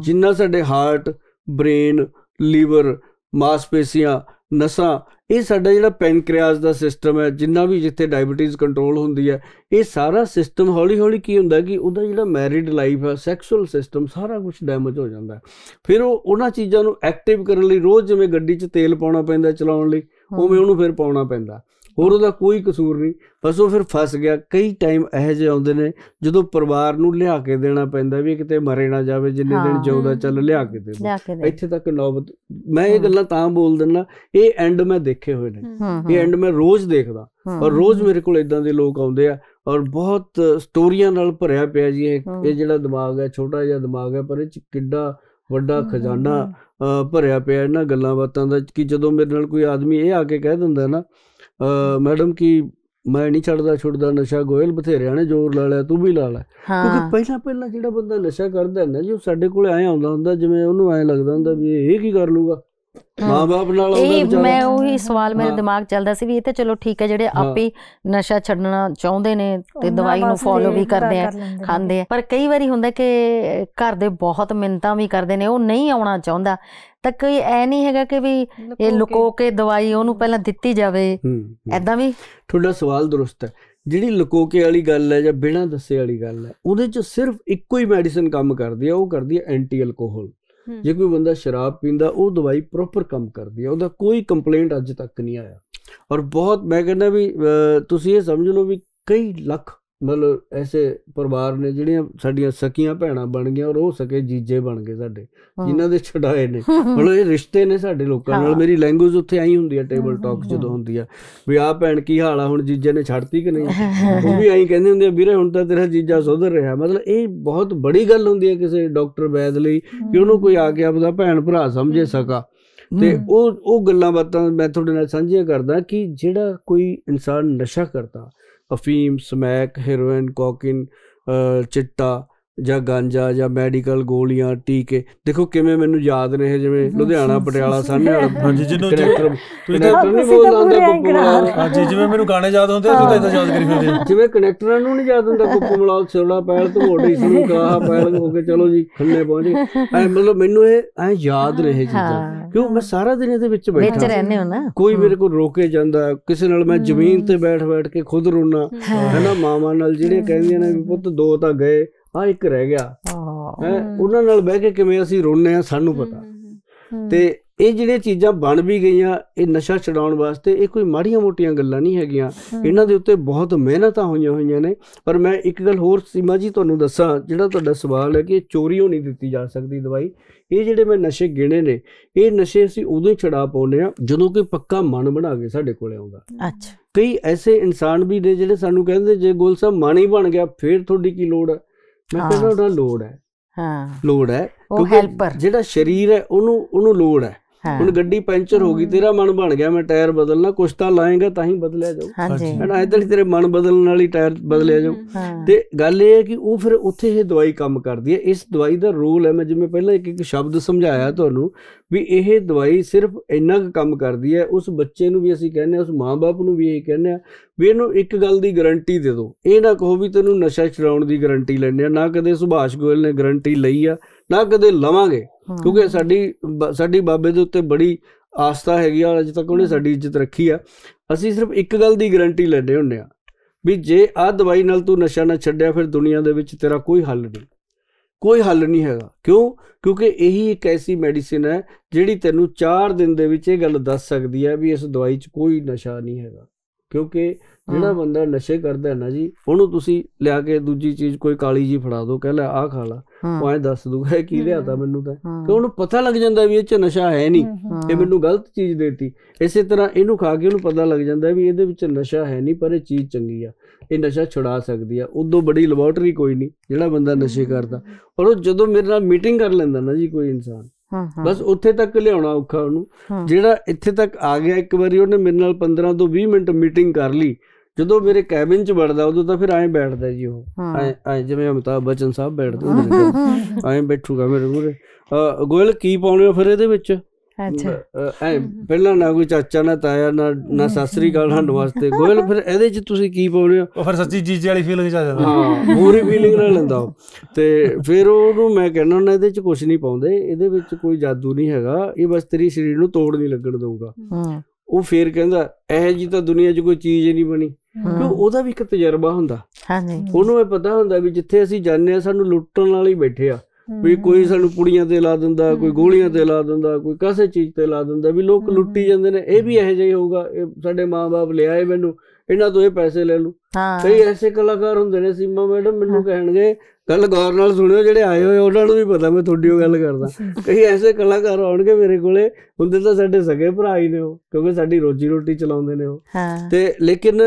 Speaker 1: ਜਿੰਨਾ ਸਾਡੇ ਹਾਰਟ ਬ੍ਰੇਨ ਲੀਵਰ ਮਾਸਪੇਸ਼ੀਆਂ ਨਸਾਂ ਇਹ ਸਾਡਾ ਜਿਹੜਾ ਪੈਨਕ੍ਰੀਆਸ ਦਾ ਸਿਸਟਮ ਹੈ ਜਿੰਨਾ ਵੀ ਜਿੱਥੇ ਡਾਇਬੀਟੀਜ਼ ਕੰਟਰੋਲ ਹੁੰਦੀ ਹੈ ਇਹ ਸਾਰਾ ਸਿਸਟਮ ਹੌਲੀ ਹੌਲੀ ਕੀ ਹੁੰਦਾ ਕਿ ਉਹਦਾ ਜਿਹੜਾ ਮੈਰਿਡ ਲਾਈਫ ਹੈ ਸੈਕਸ਼ੂਅਲ ਸਿਸਟਮ ਸਾਰਾ ਕੁਝ ਡੈਮੇਜ ਹੋ ਜਾਂਦਾ ਫਿਰ ਉਹ ਉਹਨਾਂ ਚੀਜ਼ਾਂ ਨੂੰ ਐਕਟਿਵ ਕਰਨ ਲਈ ਰੋਜ਼ ਜਿਵੇਂ ਗੱਡੀ 'ਚ ਤੇਲ ਪਾਉਣਾ ਪੈਂਦਾ ਚਲਾਉਣ ਲਈ ਉਵੇਂ ਉਹਨੂੰ ਫਿਰ ਪਾਉਣਾ ਪੈਂਦਾ ਹੋਰ ਉਹਦਾ ਕੋਈ ਕਸੂਰ ਨਹੀਂ। ਬਸ ਉਹ ਫਿਰ ਫਸ ਗਿਆ। ਕਈ ਟਾਈਮ ਇਹੋ ਜਿਹੇ ਆਉਂਦੇ ਨੇ ਜਦੋਂ ਪਰਿਵਾਰ ਨੂੰ ਲਿਆ ਕੇ ਦੇਣਾ ਪੈਂਦਾ ਵੀ ਕਿਤੇ ਮਰੇ ਨਾ ਜਾਵੇ ਜਿੰਨੇ ਦਿਨ ਜਿਉਂਦਾ ਚੱਲ ਲਿਆ ਕੇ ਦੇ ਇੱਥੇ ਤੱਕ ਨੌਬਤ ਮੈਂ ਇਹ ਗੱਲਾਂ ਤਾਂ ਬੋਲ ਦਿੰਦਾ ਇਹ ਐਂਡ ਮੈਂ ਦੇਖੇ ਹੋਏ ਨੇ। ਇਹ ਐਂਡ ਮੈਂ ਰੋਜ਼ ਦੇਖਦਾ। ਔਰ ਰੋਜ਼ ਮੇਰੇ ਕੋਲ ਇਦਾਂ ਦੇ ਲੋਕ ਆਉਂਦੇ ਆ ਔਰ ਬਹੁਤ ਸਟੋਰੀਆਂ ਨਾਲ ਭਰਿਆ ਪਿਆ ਜੀ ਇਹ। ਇਹ ਜਿਹੜਾ ਦਿਮਾਗ ਹੈ ਛੋਟਾ ਜਿਹਾ ਦਿਮਾਗ ਹੈ ਪਰ ਇਹ ਚ ਕਿੱਡਾ ਵੱਡਾ ਖਜ਼ਾਨਾ ਭਰਿਆ ਪਿਆ ਇਹਨਾਂ ਗੱਲਾਂ ਬਾਤਾਂ ਦਾ ਕਿ ਜਦੋਂ ਮੇਰੇ ਨਾਲ ਕੋਈ ਆਦਮੀ ਇਹ ਆ ਕੇ ਕਹਿ ਦਿੰਦਾ ਨਾ ਮੈਡਮ ਕੀ ਮੈਂ ਨਹੀਂ ਛੱਡਦਾ ਛੁੱਟਦਾ ਨਸ਼ਾ ਗੋਇਲ ਬਥੇਰਿਆਂ ਨੇ ਜ਼ੋਰ ਲਾ ਲਿਆ ਤੂੰ ਵੀ ਲਾ ਲੈ। ਕਿਉਂਕਿ ਪਹਿਲਾਂ ਪਹਿਲਾਂ ਜਿਹੜਾ ਬੰਦਾ ਨਸ਼ਾ ਕਰਦਾ ਹੈ ਨਾ ਜੀ ਉਹ ਸਾਡੇ ਕੋਲ ਆਇਆ ਆਉਂਦਾ ਹੁੰਦਾ ਜਿਵੇਂ ਉਹਨੂੰ ਐ ਲੱਗਦਾ ਹੁੰਦਾ ਵੀ ਇਹ ਕੀ ਕਰ ਲੂਗਾ ਮਾਂ-ਬਾਪ ਨਾਲ
Speaker 3: ਇਹ ਮੈਂ ਉਹੀ ਸਵਾਲ ਮੇਰੇ ਦਿਮਾਗ ਚੱਲਦਾ ਸੀ ਵੀ ਇਹ ਤੇ ਚਲੋ ਠੀਕ ਹੈ ਜਿਹੜੇ ਆਪੇ ਨਸ਼ਾ ਛੱਡਣਾ ਚਾਹੁੰਦੇ ਨੇ ਤੇ ਦਵਾਈ ਨੂੰ ਫੋਲੋ ਵੀ ਕਰਦੇ ਆ ਖਾਂਦੇ ਆ। ਪਰ ਕਈ ਵਾਰੀ ਹੁੰਦਾ ਕਿ ਘਰ ਦੇ ਬਹੁਤ ਮਿੰਤਾਂ ਵੀ ਕਰਦੇ ਨੇ ਉਹ ਨਹੀਂ ਆਉਣਾ ਚਾਹੁੰਦਾ। ਤਾਂ ਕੋਈ ਐ ਨਹੀਂ ਹੈਗਾ ਕਿ ਵੀ ਇਹ ਲੁਕੋ ਕੇ। ਦਵਾਈ ਉਹਨੂੰ ਪਹਿਲਾਂ ਦਿੱਤੀ ਜਾਵੇ। ਐਦਾਂ ਵੀ?
Speaker 1: ਤੁਹਾਡਾ ਸਵਾਲ ਦਰੁਸਤ ਹੈ। ਜਿਹੜੀ ਲੁਕੋ ਕੇ ਵਾਲੀ ਗੱਲ ਹੈ ਜਾਂ ਬਿਨਾਂ ਦੱਸੇ ਵਾਲੀ ਗੱਲ ਹੈ ਉਹਦੇ 'ਚ ਸਿਰਫ ਇੱਕੋ ਹੀ ਮੈਡੀਸਿਨ ਕੰਮ ਕਰਦੀ ਹੈ ਉਹ ਕਰਦੀ ਹੈ ਐਂਟੀ ਅਲਕੋਹਲ ਜੇ ਕੋਈ ਬੰਦਾ ਸ਼ਰਾਬ ਪੀਂਦਾ, ਉਹ ਦਵਾਈ ਪ੍ਰੋਪਰ ਕੰਮ ਕਰਦੀ ਹੈ ਉਹਦਾ ਕੋਈ ਕੰਪਲੇਂਟ ਅੱਜ ਤੱਕ ਨਹੀਂ ਆਇਆ। ਔਰ ਬਹੁਤ, ਮੈਂ ਕਹਿੰਦਾ ਵੀ ਤੁਸੀਂ ਇਹ ਸਮਝ ਲਓ ਵੀ ਕਈ ਲੱਖ ਮਤਲਬ ਐਸੇ ਪਰਿਵਾਰ ਨੇ ਜਿਹੜੀਆਂ ਸਾਡੀਆਂ ਸਕੀਆਂ ਭੈਣਾਂ ਬਣ ਗਈਆਂ ਔਰ ਉਹ ਸਕੇ ਜੀਜੇ ਬਣ ਗਏ ਸਾਡੇ ਜਿਨ੍ਹਾਂ ਦੇ ਛਡਾਏ ਨੇ। ਮਤਲਬ ਇਹ ਰਿਸ਼ਤੇ ਨੇ ਸਾਡੇ ਲੋਕਾਂ ਨਾਲ। ਮੇਰੀ ਲੈਂਗੁਏਜ ਉੱਥੇ ਆਈ ਹੁੰਦੀ ਹੈ ਟੇਬਲ ਟਾਕ ਜਦੋਂ ਹੁੰਦੀ ਆ। ਵੀ ਆ ਭੈਣ ਕੀ ਹਾਲ ਆ ਹੁਣ ਜੀਜੇ ਨੇ ਛੱਡਤੀ ਕਿ ਨਹੀਂ? ਉਹ ਵੀ ਆਈ ਕਹਿੰਦੇ ਹੁੰਦੇ ਆ ਵੀਰੇ ਹੁਣ ਤਾਂ ਤੇਰਾ ਜੀਜਾ ਸੁਧਰ ਰਿਹਾ। ਮਤਲਬ ਇਹ ਬਹੁਤ ਬੜੀ ਗੱਲ ਹੁੰਦੀ ਹੈ ਕਿਸੇ ਡਾਕਟਰ ਵੈਦ ਲਈ ਕਿ ਉਹਨੂੰ ਕੋਈ ਆ ਕੇ ਆਪਦਾ ਭੈਣ ਭਰਾ ਸਮਝੇ ਸਕਾ। ਤੇ ਉਹ ਉਹ ਗੱਲਾਂ ਬਾਤਾਂ ਮੈਂ ਤੁਹਾਡੇ ਨਾਲ ਸਾਂਝੀਆਂ ਕਰਦਾ ਕਿ ਜਿਹੜਾ ਕੋਈ ਇਨਸਾਨ ਨਸ਼ਾ ਕਰਦਾ ਅਫੀਮ ਸਮੈਕ ਹੈਰੋਇਨ ਕੋਕਿਨ ਚਿੱਟਾ ਜਾਂ ਗਾਂਜਾ ਜਾਂ ਮੈਡੀਕਲ ਗੋਲੀਆਂ ਟੀਕੇ। ਦੇਖੋ ਕਿਵੇਂ ਮੈਨੂੰ ਯਾਦ ਨੇ ਜਿਵੇਂ ਲੁਧਿਆਣਾ ਪਟਿਆਲਾ ਸਾਹਮਣੇ ਵਾਲਾ
Speaker 2: ਹਾਂਜੀ ਜਿਹਨੂੰ ਤੁਸੀਂ
Speaker 1: ਕਨੈਕਟਰ ਨਹੀਂ ਬੋਲਦਾ
Speaker 2: ਹਾਂਜੀ ਜਿਵੇਂ ਮੈਨੂੰ ਗਾਣੇ ਯਾਦ ਹੁੰਦੇ ਤੁਸੀਂ ਤਾਂ ਇਦਾਂ ਯਾਦ ਕਰੀ ਫਿਰਦੇ
Speaker 1: ਜਿਵੇਂ ਕਨੈਕਟਰਾਂ ਨੂੰ ਨਹੀਂ ਯਾਦ ਹੁੰਦਾ ਕੁੱਪੂ ਮਲਾਲ ਛੋੜਾ ਪੈਲ ਧਮੋੜੀ ਸੁਣੂ ਕਾਹਾ ਪੈਲ ਹੋ ਕੇ ਚਲੋ ਜੀ ਖੰਨੇ ਪਹੁੰਚ। ਐ ਮਤਲਬ ਮੈਨੂੰ ਇਹ ਐ ਯਾਦ ਰਹੇ ਚੀਜ਼ਾਂ। ਕਿਉਂ ਮੈਂ ਸਾਰਾ ਦਿਨ ਇਹਦੇ ਵਿੱਚ ਬੈਠਾ।
Speaker 3: ਵਿੱਚ ਰਹਿੰਦੇ ਹੋ ਨਾ।
Speaker 1: ਕੋਈ ਮੇਰੇ ਕੋਲ ਰੋਕੇ ਜਾਂਦਾ ਕਿਸੇ ਨਾਲ ਮੈਂ ਜ਼ਮੀਨ ਤੇ ਬੈਠ ਬੈਠ ਕੇ ਖੁਦ ਰੋਣਾ ਹੈਨਾ ਮਾਮਾ ਨਾਲ ਜਿਹੜੇ ਕਹਿੰਦੀਆਂ ਨੇ ਵੀ ਪੁੱਤ ਦੋ ਤਾਂ ਗਏ। ਆ ਇੱਕ ਰਹਿ ਗਿਆ। ਹੈ ਉਹਨਾਂ ਨਾਲ ਬਹਿ ਕੇ ਕਿਵੇਂ ਅਸੀਂ ਰੋਣੇ ਆ ਸਾਨੂੰ ਪਤਾ। ਤੇ ਇਹ ਜਿਹੜੀਆਂ ਚੀਜ਼ਾਂ ਬਣ ਵੀ ਗਈਆਂ ਇਹ ਨਸ਼ਾ ਛਡਾਉਣ ਵਾਸਤੇ ਇਹ ਕੋਈ ਮਾੜੀਆਂ ਮੋਟੀਆਂ ਗੱਲਾਂ ਨਹੀਂ ਹੈਗੀਆਂ। ਇਹਨਾਂ ਦੇ ਉੱਤੇ ਬਹੁਤ ਮਿਹਨਤਾਂ ਹੋਈਆਂ ਹੋਈਆਂ ਨੇ। ਪਰ ਮੈਂ ਇੱਕ ਗੱਲ ਹੋਰ ਸੀਮਾ ਜੀ ਤੁਹਾਨੂੰ ਦੱਸਾਂ ਜਿਹੜਾ ਤੁਹਾਡਾ ਸਵਾਲ ਹੈ ਕਿ ਇਹ ਚੋਰੀਓ ਨਹੀਂ ਦਿੱਤੀ ਜਾ ਸਕਦੀ ਦਵਾਈ। ਇਹ ਜਿਹੜੇ ਮੈਂ ਨਸ਼ੇ ਗਿਣੇ ਨੇ ਇਹ ਨਸ਼ੇ ਅਸੀਂ ਉਦੋਂ ਹੀ ਛਡਾ ਪਾਉਨੇ ਆ ਜਦੋਂ ਕੋਈ ਪੱਕਾ ਮਨ ਬਣਾ ਕੇ ਸਾਡੇ ਕੋਲੇ ਆਉਂਦਾ।
Speaker 3: ਅੱਛਾ।
Speaker 1: ਕਈ ਐਸੇ ਇਨਸਾਨ ਵੀ ਨੇ ਜਿਹੜੇ ਸਾਨੂੰ ਕਹਿੰਦੇ ਜੇ ਗੁਲ ਸਾਹਿਬ ਮਨ ਹੀ ਬਣ ਗਿਆ ਫੇਰ ਤੁਹਾਡੀ ਕੀ ਲੋੜ ਹੈ? ਮੈਂ ਕਹਿੰਦਾ ਉਹਦਾ ਲੋੜ ਹੈ।
Speaker 3: ਹਾਂ।
Speaker 1: ਲੋੜ ਹੈ
Speaker 3: ਉਹ ਹੈਲਪਰ
Speaker 1: ਜਿਹੜਾ ਸਰੀਰ ਹੈ ਉਹਨੂੰ ਉਹਨੂੰ ਲੋੜ ਹੈ। ਹੁਣ ਗੱਡੀ ਪੈਂਚਰ ਹੋ ਗਈ ਤੇਰਾ ਮਨ ਬਣ ਗਿਆ ਮੈਂ ਟਾਇਰ ਬਦਲਣਾ ਕੁਛ ਤਾਂ ਲਾਏਗਾ ਤਾਂ ਹੀ ਬਦਲਿਆ ਜਾਊ।
Speaker 3: ਹਾਂਜੀ।
Speaker 1: ਹਨਾ ਇਦਾਂ ਤੇਰੇ ਮਨ ਬਦਲਣ ਵਾਲੀ ਟਾਇਰ ਬਦਲਿਆ ਜਾਊ। ਤੇ ਗੱਲ ਇਹ ਹੈ ਕਿ ਉਹ ਫਿਰ ਉੱਥੇ ਇਹ ਦਵਾਈ ਕੰਮ ਕਰਦੀ ਹੈ। ਇਸ ਦਵਾਈ ਦਾ ਰੋਲ ਹੈ ਮੈਂ ਜਿਵੇਂ ਪਹਿਲਾਂ ਇੱਕ ਇੱਕ ਸ਼ਬਦ ਸਮਝਾਇਆ ਤੁਹਾਨੂੰ ਵੀ ਇਹ ਦਵਾਈ ਸਿਰਫ ਇੰਨਾ ਕੁ ਕੰਮ ਕਰਦੀ ਹੈ ਉਸ ਬੱਚੇ ਨੂੰ ਵੀ ਅਸੀਂ ਕਹਿੰਦੇ ਆ ਉਸ ਮਾਂ-ਬਾਪ ਨੂੰ ਵੀ ਇਹ ਕਹਿੰਦੇ ਆ ਵੀ ਇਹਨੂੰ ਇੱਕ ਗੱਲ ਦੀ ਗਾਰੰਟੀ ਦੇ ਦਿਓ। ਇਹ ਨਾ ਕਹੋ ਵੀ ਤੈਨੂੰ ਨਸ਼ਾ ਛਡਾਉਣ ਦੀ ਗਾਰੰਟੀ ਲੈਣੀ ਆ ਨਾ ਕਦੇ ਸੁਭਾਸ਼ ਗੋਇਲ ਨੇ ਗਾਰੰਟੀ ਲਈ ਆ। ਨਾ ਕਦੇ ਲਵਾਂਗੇ। ਕਿਉਂਕਿ ਸਾਡੀ ਸਾਡੀ ਬਾਬੇ ਦੇ ਉੱਤੇ ਬੜੀ ਆਸਥਾ ਹੈਗੀ ਆ ਅਜੇ ਤੱਕ ਉਹਨੇ ਸਾਡੀ ਇੱਜ਼ਤ ਰੱਖੀ ਆ। ਅਸੀਂ ਸਿਰਫ ਇੱਕ ਗੱਲ ਦੀ ਗਾਰੰਟੀ ਲੈਣੇ ਹੁੰਨੇ ਆ ਵੀ ਜੇ ਆ ਦਵਾਈ ਨਾਲ ਤੂੰ ਨਸ਼ਾ ਨਾ ਛੱਡਿਆ ਫਿਰ ਦੁਨੀਆ ਦੇ ਵਿੱਚ ਤੇਰਾ ਕੋਈ ਹੱਲ ਨਹੀਂ। ਕੋਈ ਹੱਲ ਨਹੀਂ ਹੈਗਾ। ਕਿਉਂ? ਕਿਉਂਕਿ ਇਹੀ ਇੱਕ ਐਸੀ ਮੈਡੀਸਿਨ ਹੈ ਜਿਹੜੀ ਤੈਨੂੰ 4 ਦਿਨ ਦੇ ਵਿੱਚ ਇਹ ਗੱਲ ਦੱਸ ਸਕਦੀ ਹੈ ਵੀ ਇਸ ਦਵਾਈ 'ਚ ਕੋਈ ਨਸ਼ਾ ਨਹੀਂ ਹੈਗਾ। ਕਿਉਂਕਿ ਜਿਹੜਾ ਬੰਦਾ ਨਸ਼ੇ ਕਰਦਾ ਹੈ ਨਾ ਜੀ ਉਹਨੂੰ ਤੁਸੀਂ ਲਿਆ ਕੇ ਦੂਜੀ ਚੀਜ਼ ਕੋਈ ਕਾਲੀ ਜੀ ਫੜਾ ਦਿਓ ਕਹ ਲੈ ਆਹ ਖਾ ਲਾ ਉਹ ਐ ਦੱਸ ਦੂਗਾ ਕੀ ਲਿਆਤਾ ਮੈਨੂੰ ਤਾਂ। ਕਿ ਉਹਨੂੰ ਪਤਾ ਲੱਗ ਜਾਂਦਾ ਵੀ ਇਹ 'ਚ ਨਸ਼ਾ ਹੈ ਨਹੀਂ ਇਹ ਮੈਨੂੰ ਗਲਤ ਚੀਜ਼ ਦੇਤੀ। ਇਸੇ ਤਰ੍ਹਾਂ ਇਹਨੂੰ ਖਾ ਕੇ ਉਹਨੂੰ ਪਤਾ ਲੱਗ ਜਾਂਦਾ ਵੀ ਇਹਦੇ ਵਿੱਚ ਨਸ਼ਾ ਹੈ ਨਹੀਂ ਪਰ ਇਹ ਚੀਜ਼ ਚੰਗੀ ਆ। ਇਹ ਨਸ਼ਾ ਛੁਡਾ ਸਕਦੀ ਆ। ਉਦੋਂ ਬੜੀ ਲੈਬੋਰਟਰੀ ਕੋਈ ਨਹੀਂ ਜਿਹੜਾ ਬੰਦਾ ਨਸ਼ੇ ਕਰਦਾ। ਔਰ ਉਹ ਜਦੋਂ ਮੇਰੇ ਨਾਲ ਮੀਟਿੰਗ ਕਰ ਲੈਂਦਾ ਨਾ ਜੀ ਕੋਈ ਇਨਸਾਨ ਬਸ ਉੱਥੇ ਤੱਕ ਲਿਆਉਣਾ ਔਖਾ ਉਹਨੂੰ। ਜਿਹੜਾ ਇੱਥੇ ਤੱਕ ਆ ਗਿਆ ਇੱਕ ਵਾਰੀ ਉਹਨੇ ਮੇਰੇ ਨਾਲ 15 ਤੋਂ 20 ਮਿੰਟ ਮੀਟਿੰਗ ਕਰ ਲਈ। ਜਦੋਂ ਮੇਰੇ ਕੈਬਿਨ 'ਚ ਵੜਦਾ ਉਦੋਂ ਤਾਂ ਫਿਰ ਐਂ ਬੈਠਦਾ ਜੀ ਉਹ। ਐਂ ਜਿਵੇਂ ਅਮਿਤਾਭ ਬਚਨ ਸਾਹਿਬ ਬੈਠਦੇ ਹੁੰਦੇ ਐਂ ਬੈਠੂਗਾ ਮੇਰੇ ਮੂਹਰੇ। ਗੋਇਲ ਕੀ ਪਾਉਣੇ ਹੋ ਫਿਰ ਇਹਦੇ ਵਿੱਚ? ਅੱਛਾ। ਐ ਪਹਿਲਾਂ ਨਾ ਕੋਈ ਚਾਚਾ ਨਾ ਤਾਇਆ ਨਾ ਨਾ ਸਾਸਰੀ ਕਾਲ ਹੰਡ ਵਾਸਤੇ। ਗੋਇਲ ਫਿਰ ਇਹਦੇ 'ਚ ਤੁਸੀਂ ਕੀ ਪਾਉਣੇ ਹੋ?
Speaker 2: ਉਹ ਫਿਰ ਸੱਚੀ ਜੀਜੇ ਵਾਲੀ ਫੀਲਿੰਗ ਚ ਆ ਜਾਂਦਾ।
Speaker 1: ਹਾਂ ਪੂਰੀ ਫੀਲਿੰਗ ਨਾਲ ਲੈਂਦਾ ਤੇ ਫਿਰ ਉਹਨੂੰ ਮੈਂ ਕਹਿੰਦਾ ਹੁੰਦਾ ਇਹਦੇ 'ਚ ਕੁਝ ਨਹੀਂ ਪਾਉਂਦੇ। ਇਹਦੇ ਵਿੱਚ ਕੋਈ ਜਾਦੂ ਨਹੀਂ ਹੈਗਾ। ਇਹ ਬਸ ਤੇਰੀ ਸਰੀਰ ਨੂੰ ਤੋੜ ਨਹੀਂ ਲੱਗਣ ਦਊਗਾ। ਉਹ ਫੇਰ ਕਹਿੰਦਾ ਇਹ ਜੀ ਤਾਂ ਦੁਨੀਆ 'ਚ ਕੋਈ ਚੀਜ਼ ਹੀ ਨਹੀਂ ਬਣੀ। ਕਿਉਂ ਉਹਦਾ ਵੀ ਇੱਕ ਤਜਰਬਾ ਹੁੰਦਾ।
Speaker 3: ਹਾਂਜੀ।
Speaker 1: ਉਹਨੂੰ ਇਹ ਪਤਾ ਹੁੰਦਾ ਵੀ ਜਿੱਥੇ ਅਸੀਂ ਜਾਂਦੇ ਆ ਸਾਨੂੰ ਲੁੱਟਣ ਵਾਲੇ ਬੈਠੇ ਆ। ਵੀ ਕੋਈ ਸਾਨੂੰ ਪੁੜੀਆਂ ਤੇ ਲਾ ਦਿੰਦਾ ਕੋਈ ਗੋਲੀਆਂ ਤੇ ਲਾ ਦਿੰਦਾ ਕੋਈ ਕਾਸੇ ਚੀਜ਼ ਤੇ ਲਾ ਦਿੰਦਾ ਵੀ ਲੋਕ ਲੁੱਟੀ ਜਾਂਦੇ ਨੇ। ਇਹ ਵੀ ਇਹੋ ਜਿਹਾ ਹੀ ਹੋਊਗਾ ਇਹ ਸਾਡੇ ਮਾਪੇ ਲਿਆਏ ਮੈਨੂੰ ਇਹਨਾਂ ਤੋਂ ਇਹ ਪੈਸੇ ਲੈ ਲੂ ਕਈ ਐਸੇ ਕਲਾਕਾਰ ਹੁੰਦੇ ਨੇ ਸੀਮਾ ਮੈਡਮ ਮੈਨੂੰ ਕਹਿਣਗੇ ਗੱਲ ਗੌਰ ਨਾਲ ਸੁਣਿਓ ਜਿਹੜੇ ਆਏ ਹੋਏ ਉਹਨਾਂ ਨੂੰ ਵੀ ਪਤਾ ਮੈਂ ਤੁਹਾਡੀ ਉਹ ਗੱਲ ਕਰਦਾ। ਕਈ ਐਸੇ ਕਲਾਕਾਰ ਆਉਣਗੇ ਮੇਰੇ ਕੋਲੇ ਹੁੰਦੇ ਤਾਂ ਸਾਡੇ ਸਗੇ ਭਰਾ ਹੀ ਨੇ ਉਹ ਕਿਉਂਕਿ ਸਾਡੀ ਰੋਜੀ ਰੋਟੀ ਚਲਾਉਂਦੇ ਨੇ ਉਹ। ਤੇ ਲੇਕਿਨ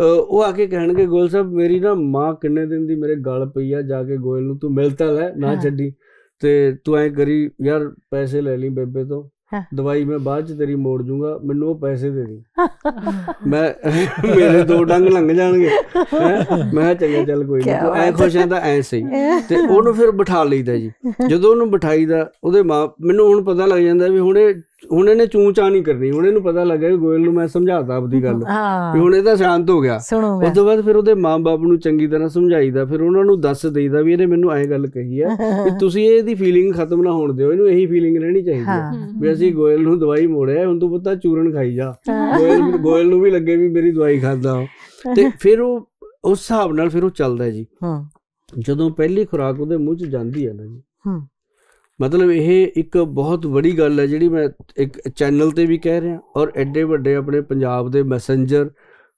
Speaker 1: ਉਹ ਆ ਕੇ ਕਹਿਣਗੇ ਗੋਇਲ ਸਾਹਿਬ ਮੇਰੀ ਨਾ ਮਾਂ ਕਿੰਨੇ ਦਿਨ ਦੀ ਮੇਰੇ ਗਲ ਪਈ ਆ ਜਾ ਕੇ ਗੋਇਲ ਨੂੰ ਤੂੰ ਮਿਲ ਤਾਂ ਲੈ ਨਾ ਛੱਡੀ। ਤੇ ਤੂੰ ਐ ਕਰੀ ਯਾਰ ਪੈਸੇ ਲੈ ਲਈ ਬੇਬੇ ਤੋਂ ਦਵਾਈ ਮੈਂ ਬਾਅਦ ਚ ਤੇਰੀ ਮੋੜ ਜੂੰਗਾ ਮੈਨੂੰ ਉਹ ਪੈਸੇ ਦੇ ਦੇ। ਮੈਂ ਮੇਰੇ ਦੋ ਡੰਗ ਲੰਘ ਜਾਣਗੇ। ਮੈਂ ਚੰਗਾ ਚੱਲ ਕੋਈ ਨਹੀਂ ਤੂੰ ਐ ਖੁਸ਼ ਤਾਂ ਐ ਸਹੀ। ਤੇ ਉਹਨੂੰ ਫਿਰ ਬਿਠਾ ਲਈਦਾ ਜੀ। ਜਦੋਂ ਉਹਨੂੰ ਬਿਠਾਈਦਾ ਉਹਦੇ ਮਾਂ ਮੈਨੂੰ ਹੁਣ ਪਤਾ ਲੱਗ ਜਾਂਦਾ ਵੀ ਹੁਣੇ ਹੁਣ ਇਹਨੇ ਚੂੰ ਚਾ ਨਹੀਂ ਕਰਨੀ ਹੁਣ ਇਹਨੂੰ ਪਤਾ ਲੱਗਾ ਕਿ ਗੋਇਲ ਨੂੰ ਮੈਂ ਸਮਝਾਤਾ ਆਪਦੀ ਗੱਲ। ਵੀ ਹੁਣ ਇਹ ਤਾਂ ਸ਼ਾਂਤ ਹੋ ਗਿਆ। ਉਸ ਤੋਂ ਬਾਅਦ ਫਿਰ ਉਹਦੇ ਮਾਂ-ਬਾਪ ਨੂੰ ਚੰਗੀ ਤਰ੍ਹਾਂ ਸਮਝਾਈਦਾ ਫਿਰ ਉਹਨਾਂ ਨੂੰ ਦੱਸ ਦੇਈਦਾ ਵੀ ਇਹਨੇ ਮੈਨੂੰ ਐਂ ਗੱਲ ਕਹੀ ਹੈ ਕਿ ਤੁਸੀਂ ਇਹਦੀ ਫੀਲਿੰਗ ਖਤਮ ਨਾ ਹੋਣ ਦਿਓ ਇਹਨੂੰ ਇਹੀ ਫੀਲਿੰਗ ਰਹਿਣੀ ਚਾਹੀਦੀ ਹੈ। ਵੀ ਅਸੀਂ ਗੋਇਲ ਨੂੰ ਦਵਾਈ ਮੋੜਿਆ ਹੁਣ ਤੂੰ ਪਤਾ ਚੂਰਨ ਖਾਈ ਜਾ। ਗੋਇਲ ਗੋਇਲ ਨੂੰ ਵੀ ਲੱਗੇ ਵੀ ਮੇਰੀ ਦਵਾਈ ਖਾਦਾ ਤੇ ਫਿਰ ਉਹ ਉਸ ਹਿਸਾਬ ਨਾਲ ਫਿਰ ਉਹ ਚੱਲਦਾ ਜੀ। ਜਦੋਂ ਪਹਿਲੀ ਖੁਰਾਕ ਉਹਦੇ ਮੂੰਹ 'ਚ ਜਾਂਦੀ ਹੈ ਨਾ ਜੀ ਮਤਲਬ ਇਹ ਇੱਕ ਬਹੁਤ ਵੱਡੀ ਗੱਲ ਹੈ ਜਿਹੜੀ ਮੈਂ ਇੱਕ ਚੈਨਲ ਤੇ ਵੀ ਕਹਿ ਰਿਹਾ ਔਰ ਐਡੇ ਵੱਡੇ ਆਪਣੇ ਪੰਜਾਬ ਦੇ ਮੈਸੇਂਜਰ